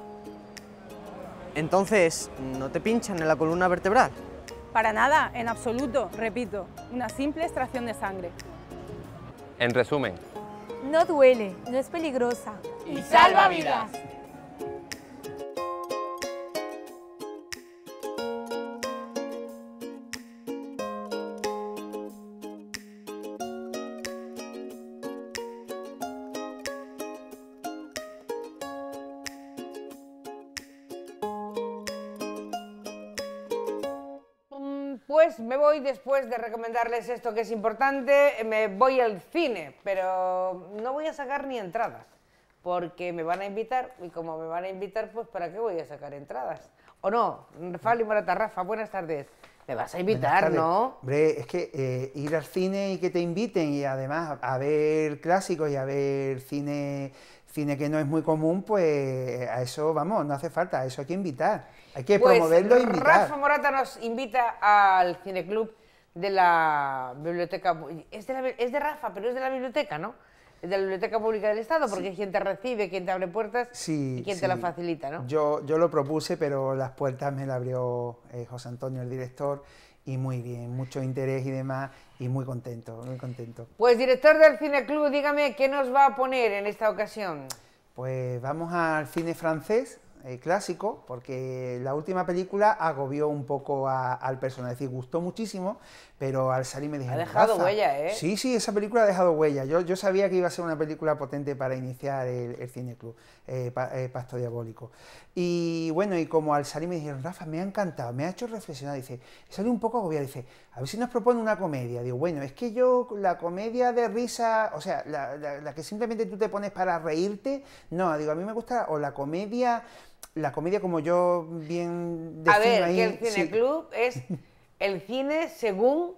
Speaker 30: Entonces, ¿no te pinchan en la columna vertebral?
Speaker 26: Para nada, en absoluto, repito, una simple extracción de sangre.
Speaker 25: En resumen,
Speaker 28: no duele, no es peligrosa
Speaker 27: Y salva vidas.
Speaker 1: Me voy después de recomendarles esto que es importante, me voy al cine, pero no voy a sacar ni entradas, porque me van a invitar y como me van a invitar, pues ¿para qué voy a sacar entradas? ¿O no? Y Morata, Rafa, buenas tardes. Me vas a invitar. ¿no?
Speaker 31: Hombre, es que eh, ir al cine y que te inviten y además a ver clásicos y a ver cine, cine que no es muy común, pues a eso, vamos, no hace falta, a eso hay que invitar. Hay que
Speaker 1: Pues
Speaker 31: promoverlo e invitar.
Speaker 1: Rafa Morata nos invita al cineclub de la biblioteca. Es de, la- es de Rafa, pero es de la biblioteca, ¿no? Es de la Biblioteca Pública del Estado, porque es quien te recibe, quien te abre puertas
Speaker 31: Sí,
Speaker 1: y quien
Speaker 31: sí.
Speaker 1: te la facilita, ¿no?
Speaker 31: Yo, yo lo propuse, pero las puertas me las abrió eh, José Antonio, el director, y muy bien, mucho interés y demás, y muy contento, muy contento.
Speaker 1: Pues director del cineclub, dígame qué nos va a poner en esta ocasión.
Speaker 31: Pues vamos al cine francés eh, clásico, porque la última película agobió un poco a- al personaje, es decir, gustó muchísimo, pero al salir me dije...
Speaker 1: Ha dejado huella, ¿eh?
Speaker 31: Sí, sí, esa película ha dejado huella. Yo, yo sabía que iba a ser una película potente para iniciar el, el cine club, eh, Pa- eh, Pacto Diabólico. Y bueno, y como al salir me dijeron, Rafa, me ha encantado, me ha hecho reflexionar, dice, salí un poco agobiado, dice, a ver si nos propone una comedia. Digo, bueno, es que yo la comedia de risa, o sea, la, la- la que simplemente tú te pones para reírte, no, digo, a mí me gusta o la comedia, la comedia como yo bien
Speaker 1: A ver,
Speaker 31: ahí,
Speaker 1: que el
Speaker 31: sí.
Speaker 1: cineclub es el cine según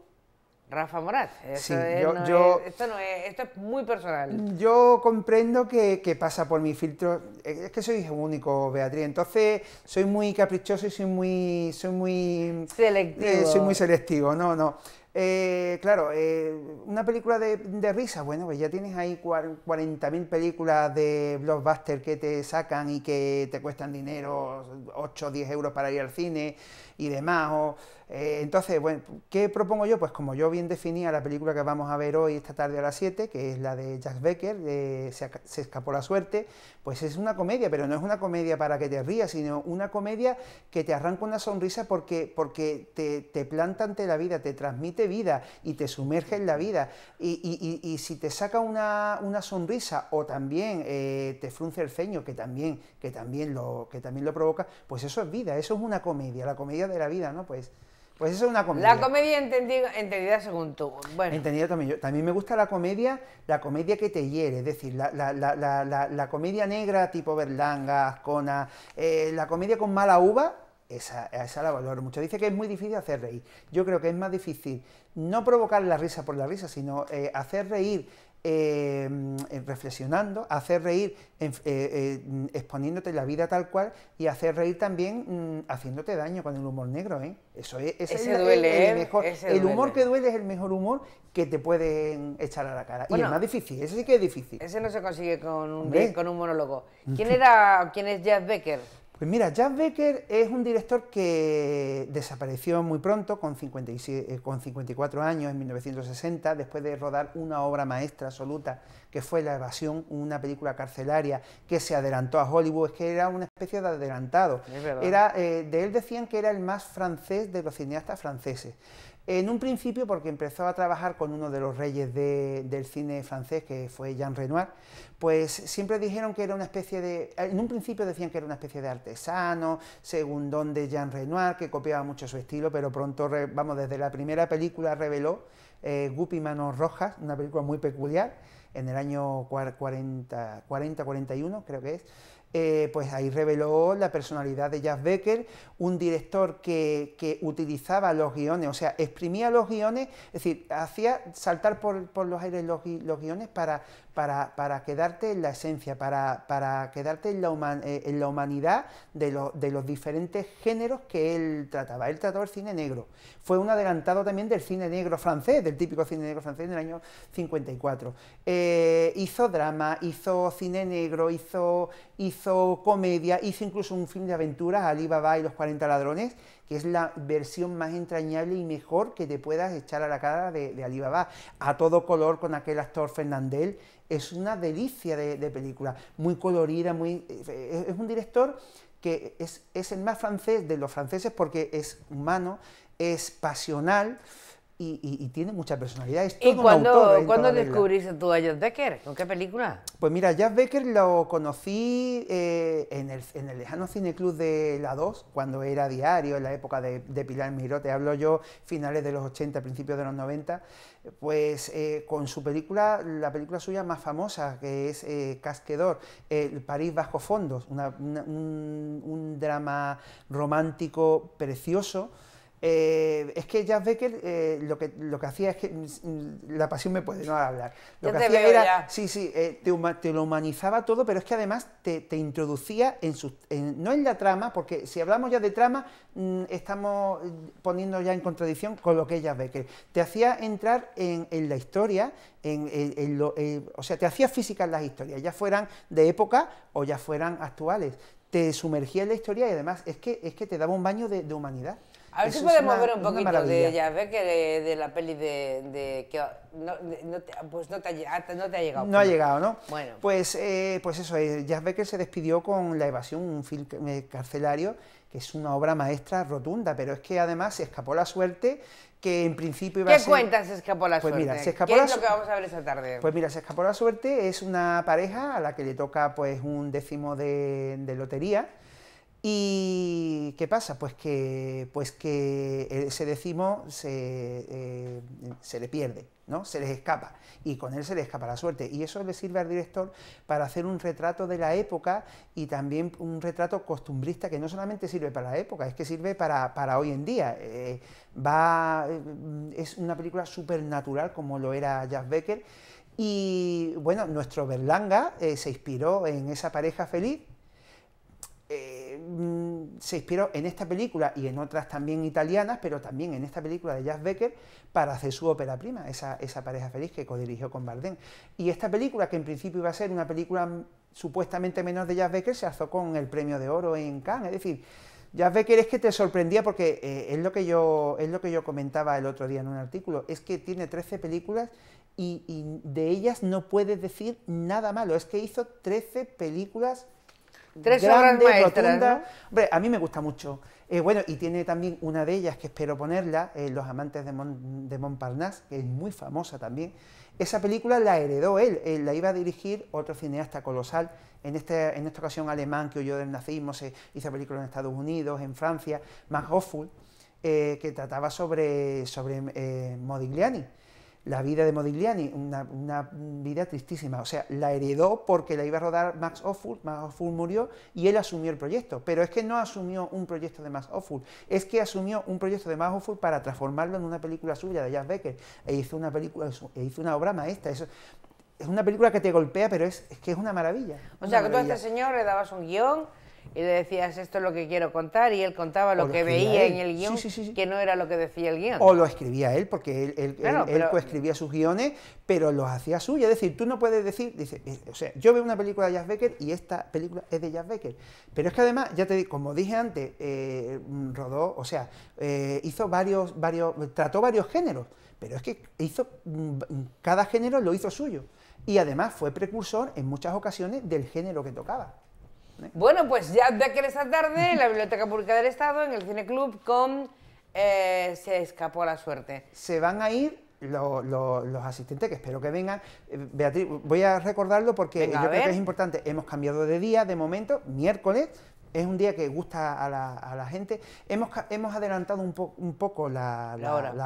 Speaker 1: Rafa Morat.
Speaker 31: Sí,
Speaker 1: Esto, es-
Speaker 31: yo-
Speaker 1: no
Speaker 31: yo-
Speaker 1: es- esto no es, esto es muy personal.
Speaker 31: Yo comprendo que, que pasa por mi filtro. Es que soy único, Beatriz. Entonces soy muy caprichoso y soy muy, soy muy
Speaker 1: Selectivo.
Speaker 31: eh, soy muy selectivo. No, no. Eh, claro, eh, una película de, de risa, bueno, pues ya tienes ahí cuar- 40.000 películas de blockbuster que te sacan y que te cuestan dinero, 8 o 10 euros para ir al cine y demás. o, eh, entonces, bueno, ¿qué propongo yo? Pues como yo bien definía la película que vamos a ver hoy, esta tarde a las 7, que es la de Jack Becker, de se, Se escapó la suerte, pues es una comedia, pero no es una comedia para que te rías, sino una comedia que te arranca una sonrisa porque, porque te, te planta ante la vida, te transmite vida y te sumerge en la vida. Y, y- y- y si te saca una, una sonrisa o también eh, te frunce el ceño, que también, que, también lo, que también lo provoca, pues eso es vida, eso es una comedia, la comedia de la vida, ¿no? Pues, pues eso es una comedia.
Speaker 1: La comedia entendi- entendida según tú. Bueno,
Speaker 31: Entendido también. Yo, también me gusta la comedia, la comedia que te hiere, es decir, la, la- la- la- la- la comedia negra tipo Berlanga, Ascona, eh, la comedia con mala uva, esa, esa la valoro mucho. Dice que es muy difícil hacer reír. Yo creo que es más difícil no provocar la risa por la risa, sino eh, hacer reír eh, eh, reflexionando, hacer reír en- eh, eh, exponiéndote la vida tal cual y hacer reír también mm, haciéndote daño con el humor negro. ¿eh? Eso es, ese
Speaker 1: Ese
Speaker 31: es el-
Speaker 1: duele,
Speaker 31: el,
Speaker 1: ¿eh?
Speaker 31: mejor.
Speaker 1: Ese
Speaker 31: el humor
Speaker 1: duele.
Speaker 31: que duele es el mejor humor que te pueden echar a la cara. y es más difícil, ese sí que es difícil.
Speaker 1: ese no se consigue con un, con un monólogo. ¿Quién era, quién es Jeff Becker?
Speaker 31: Pues mira, Jack Becker es un director que desapareció muy pronto, con, 57 eh, con 54 años, en 1960, después de rodar una obra maestra absoluta, que fue La Evasión, una película carcelaria que se adelantó a Hollywood, es que era una especie de adelantado.
Speaker 1: Es.
Speaker 31: Era, eh, de él decían que era el más francés de los cineastas franceses. En un principio, porque empezó a trabajar con uno de los reyes de- del cine francés, que fue Jean Renoir, pues siempre dijeron que era una especie de... En un principio decían que era una especie de artesano, segundón de Jean Renoir, que copiaba mucho su estilo, pero pronto, vamos, desde la primera película reveló eh, Guppy Manos Rojas, una película muy peculiar, en el año 40-41, creo que es, eh, pues ahí reveló la personalidad de Jack Becker, un director que, que utilizaba los guiones, o sea, exprimía los guiones, es decir, hacía saltar por, por los aires los, los guiones para, para, quedarte en la esencia, para, quedarte en la, eh, humanidad de, lo- de los diferentes géneros que él trataba. Él trató el cine negro. Fue un adelantado también del cine negro francés, del típico cine negro francés del año 54. Eh, hizo drama, hizo cine negro, hizo, comedia, hizo incluso un film de aventuras, Ali Baba y los 40 ladrones, que es la versión más entrañable y mejor que te puedas echar a la cara de, de Ali Baba, a todo color con aquel actor Fernandel. Es una delicia de, de película, muy colorida, muy, eh, es un director que es, es el más francés de los franceses porque es humano, es pasional y, y- y tiene mucha personalidad. Es todo
Speaker 1: ¿Y cuándo,
Speaker 31: regla.
Speaker 1: descubriste tú a Jeff Becker? ¿Con qué película?
Speaker 31: Pues mira, Jack Becker lo conocí eh, en, el, en el lejano cineclub de La 2, cuando era diario, en la época de, de Pilar Miró, te hablo yo, finales de los 80, principios de los 90, pues eh, con su película, la película suya más famosa, que es eh, Casquedor, El París bajo fondos, una- una- un, un drama romántico precioso, eh, es que Jack Becker eh, lo, que, lo que hacía es que mm, la pasión me puede no hablar. Lo
Speaker 1: Ya
Speaker 31: que
Speaker 1: te
Speaker 31: hacía era,
Speaker 1: ya.
Speaker 31: sí, sí, eh, te, huma- te lo humanizaba todo, pero es que además te, te introducía en su, en- no en la trama, porque si hablamos ya de trama, mm, estamos eh, poniendo ya en contradicción con lo que es Jack Becker. Te hacía entrar en, en la historia, en, lo- eh, o sea, te hacía físicas las historias, ya fueran de época o ya fueran actuales. Te sumergía en la historia y además es que, es que te daba un baño de, de humanidad.
Speaker 1: A ver si
Speaker 31: Eso
Speaker 1: podemos
Speaker 31: una-
Speaker 1: ver un poquito de Jeff Becker, de, de la peli de... de que no, de- no te, pues no te, ha, lle- no te ha llegado.
Speaker 31: No ha llegado, ¿no?
Speaker 1: Bueno.
Speaker 31: Pues, eh, pues eso, eh, Jack Becker se despidió con La Evasión, un film eh, carcelario, que es una obra maestra rotunda, pero es que además se escapó la suerte que en principio iba a
Speaker 1: ¿Qué
Speaker 31: ser...
Speaker 1: cuentas se escapó la
Speaker 31: Pues
Speaker 1: suerte?
Speaker 31: mira, se escapó
Speaker 1: ¿Qué
Speaker 31: la
Speaker 1: es lo que vamos a ver esta tarde?
Speaker 31: Pues mira, se escapó la suerte, es una pareja a la que le toca pues un décimo de lotería. ¿Y qué pasa? Pues que, pues que ese décimo se, eh, se le pierde. ¿no? Se les escapa y con él se le escapa la suerte. Y eso le sirve al director para hacer un retrato de la época y también un retrato costumbrista que no solamente sirve para la época, es que sirve para, para hoy en día. Eh, va, eh, es una película supernatural como lo era Jack Becker. Y bueno, nuestro Berlanga se inspiró en esa pareja feliz mm, se inspiró en esta película y en otras también italianas, pero también en esta película de Jack Becker para hacer su ópera prima, esa, pareja feliz que codirigió con Bardem. Y esta película, que en principio iba a ser una película supuestamente menor de Jack Becker, se alzó con el premio de oro en Cannes. Es decir, Jack Becker es que te sorprendía porque eh, es, lo que yo, es lo que yo comentaba el otro día en un artículo, es que tiene 13 películas y, y de ellas no puedes decir nada malo, es que hizo 13 películas
Speaker 1: Tres obras maestras,
Speaker 31: Hombre, a mí me gusta mucho. Eh, bueno, y tiene también una de ellas que espero ponerla, eh, Los amantes de, de, Montparnasse, que es muy famosa también. Esa película la heredó él, él, la iba a dirigir otro cineasta colosal, en, este, en esta ocasión alemán que huyó del nazismo, se hizo películas en Estados Unidos, en Francia, Max Hofful, eh, que trataba sobre, sobre Modigliani la vida de Modigliani, una, vida tristísima. O sea, la heredó porque la iba a rodar Max Ophüls, Max Ophüls murió y él asumió el proyecto. Pero es que no asumió un proyecto de Max Ophüls, es que asumió un proyecto de Max Ophüls para transformarlo en una película suya de Jack Becker e hizo una película, e hizo una obra maestra. Eso, es una película que te golpea, pero es, que es una maravilla.
Speaker 1: O sea, que tú a este señor le dabas un guion y le decías esto es lo que quiero contar y él contaba lo, que veía en el guion que no era lo que decía el guion.
Speaker 31: O lo escribía él, porque él, él, él, coescribía sus guiones, pero los hacía suyos. Es decir, tú no puedes decir, dice, eh, o sea, yo veo una película de Jazz Becker y esta película es de Jazz Becker. Pero es que además, ya te digo, como dije antes, eh, rodó, o sea, eh, hizo varios, varios, trató varios géneros, pero es que hizo, mm, cada género lo hizo suyo. Y además fue precursor en muchas ocasiones del género que tocaba.
Speaker 1: Bueno, pues ya de que esta tarde en la Biblioteca Pública del Estado, en el Cine Club, con eh, Se escapó a la suerte.
Speaker 31: Se van a ir los asistentes, que espero que vengan. Eh, Beatriz, voy a recordarlo porque yo creo que es importante. Hemos cambiado de día, de momento, miércoles, es un día que gusta a la, gente. Hemos, hemos adelantado un, un poco la,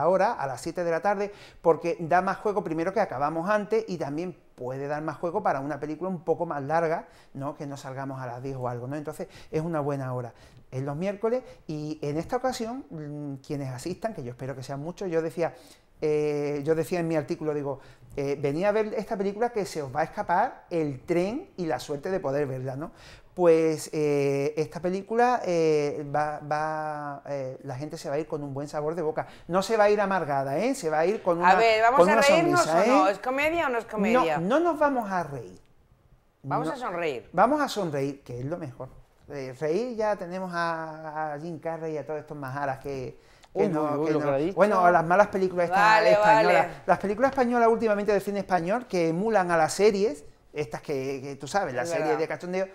Speaker 31: hora. a las 7 de la tarde, porque da más juego, primero que acabamos antes, y también puede dar más juego para una película un poco más larga, ¿no? que no salgamos a las 10 o algo. ¿no? Entonces es una buena hora. Es los miércoles y en esta ocasión, mm, quienes asistan, que yo espero que sean muchos, yo decía, eh, yo decía en mi artículo, digo, eh, venía a ver esta película que se os va a escapar el tren y la suerte de poder verla, ¿no? Pues eh, esta película va, la gente se va a ir con un buen sabor de boca. No se va a ir amargada, ¿eh? Se va a ir con una
Speaker 1: A ver, ¿vamos a reírnos o no? ¿Es comedia o no es comedia?
Speaker 31: No, no nos vamos a reír.
Speaker 1: Vamos a sonreír.
Speaker 31: Vamos a sonreír, que es lo mejor. reír ya tenemos a, a Jim Carrey y a todos estos majaras que bueno, las malas películas españolas. Las películas españolas últimamente de cine español que emulan a las series, estas que, tú sabes, las series de cachondeo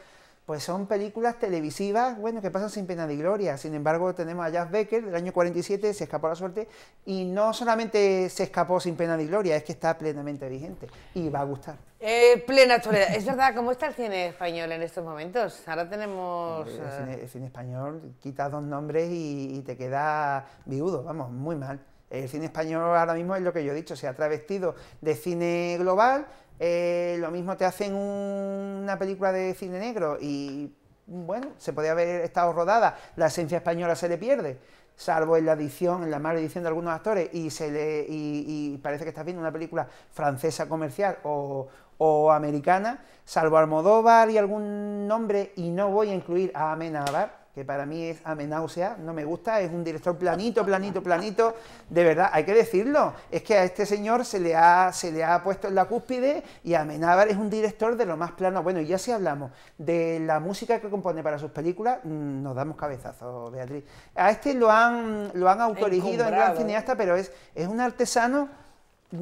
Speaker 31: pues son películas televisivas, bueno, que pasan sin pena ni gloria. Sin embargo, tenemos a Jack Becker del año 47, se escapó la suerte, y no solamente se escapó sin pena ni gloria, es que está plenamente vigente y va a gustar.
Speaker 1: Eh, plena actualidad. Es verdad, ¿cómo está el cine español en estos momentos? Ahora tenemos...
Speaker 31: El, cine, español, quita dos nombres y, y te queda viudo, vamos, muy mal. El cine español ahora mismo es lo que yo he dicho, se ha travestido de cine global, eh, lo mismo te hacen una película de cine negro y, bueno, se podría haber estado rodada, la esencia española se le pierde, salvo en la edición, en la mala edición de algunos actores, y, se le, y, parece que estás viendo una película francesa comercial o, o americana, salvo Almodóvar y algún nombre, y no voy a incluir a Amenábar, que para mí es amenáusea, no me gusta, es un director planito, planito, planito, de verdad, hay que decirlo, es que a este señor se le ha, se le ha puesto en la cúspide y Amenábar es un director de lo más plano, bueno, y ya si hablamos de la música que compone para sus películas, mm, nos damos cabezazos, Beatriz. A este lo han, lo han autorigido en gran cineasta, pero es, es un artesano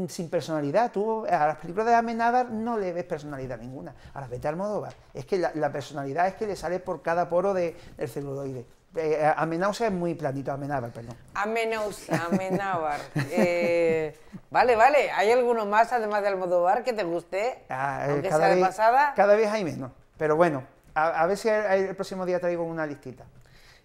Speaker 31: sin personalidad. Tú a las películas de Amenábar no le ves personalidad ninguna. A las vete Almodóvar. Es que la, personalidad es que le sale por cada poro del celuloide. Eh, Amenáusea es muy planito, Amenábar, perdón.
Speaker 1: Amenáusea, Amenábar. eh, vale, vale. ¿Hay alguno más, además de Almodóvar, que te guste?
Speaker 31: Ah, eh, cada, vez, pasada? cada vez hay menos. Pero bueno, a, ver si el, próximo día traigo una listita.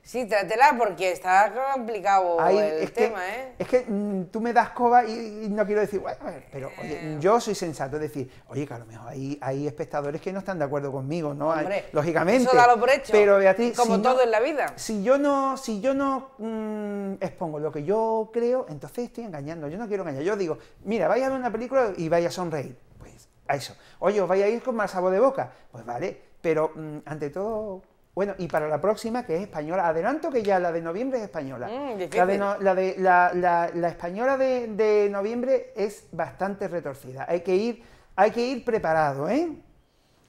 Speaker 1: Sí, trátela porque está complicado
Speaker 31: Ahí,
Speaker 1: el
Speaker 31: es que-
Speaker 1: tema, ¿eh?
Speaker 31: Es que mm, tú me das coba y, y no quiero decir, bueno, a ver, pero oye, yo soy sensato, decir, oye, que a lo mejor hay, hay espectadores que no están de acuerdo conmigo, ¿no? Hay- lógicamente.
Speaker 1: eso dalo por hecho,
Speaker 31: Pero Beatriz,
Speaker 1: como
Speaker 31: si
Speaker 1: todo
Speaker 31: no-
Speaker 1: en la vida.
Speaker 31: Si yo no, si yo no mm, expongo lo que yo creo, entonces estoy engañando. Yo no quiero engañar. Yo digo, mira, vaya a ver una película y vaya a sonreír. Pues a eso. Oye, os vais a ir con más sabor de boca. Pues vale, pero mm, ante todo. Bueno, y para la próxima, que es española, adelanto que ya la de noviembre es española.
Speaker 1: Mm,
Speaker 31: la, de no- la, de- la- la- la española de, de noviembre es bastante retorcida. Hay que ir, hay que ir preparado, ¿eh?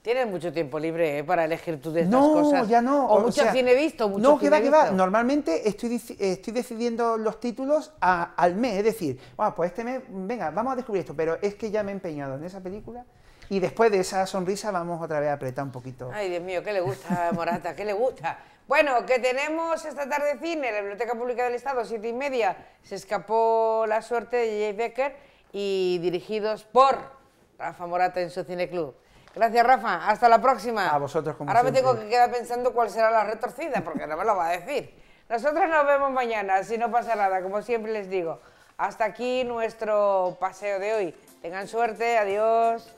Speaker 1: Tienes mucho tiempo libre ¿eh? para elegir tú de estas
Speaker 31: No,
Speaker 1: cosas.
Speaker 31: ya no.
Speaker 1: O, mucho
Speaker 31: sea,
Speaker 1: cine visto, mucho
Speaker 31: No, que va, que va. Normalmente estoy, estoy decidiendo los títulos a- al mes. Es decir, bueno, pues este mes, venga, vamos a descubrir esto. Pero es que ya me he empeñado en esa película y después de esa sonrisa vamos otra vez a apretar un poquito.
Speaker 1: Ay, Dios mío, ¿qué le gusta a Morata? ¿Qué le gusta? Bueno, que tenemos esta tarde cine la Biblioteca Pública del Estado, siete y media. Se escapó la suerte de Jay Becker y dirigidos por Rafa Morata en su Cine Club. Gracias, Rafa. Hasta la próxima.
Speaker 31: A vosotros, como
Speaker 1: Ahora me
Speaker 31: siempre.
Speaker 1: tengo que quedar pensando cuál será la retorcida, porque no me lo va a decir. Nosotros nos vemos mañana, si no pasa nada, como siempre les digo. Hasta aquí nuestro paseo de hoy. Tengan suerte, adiós.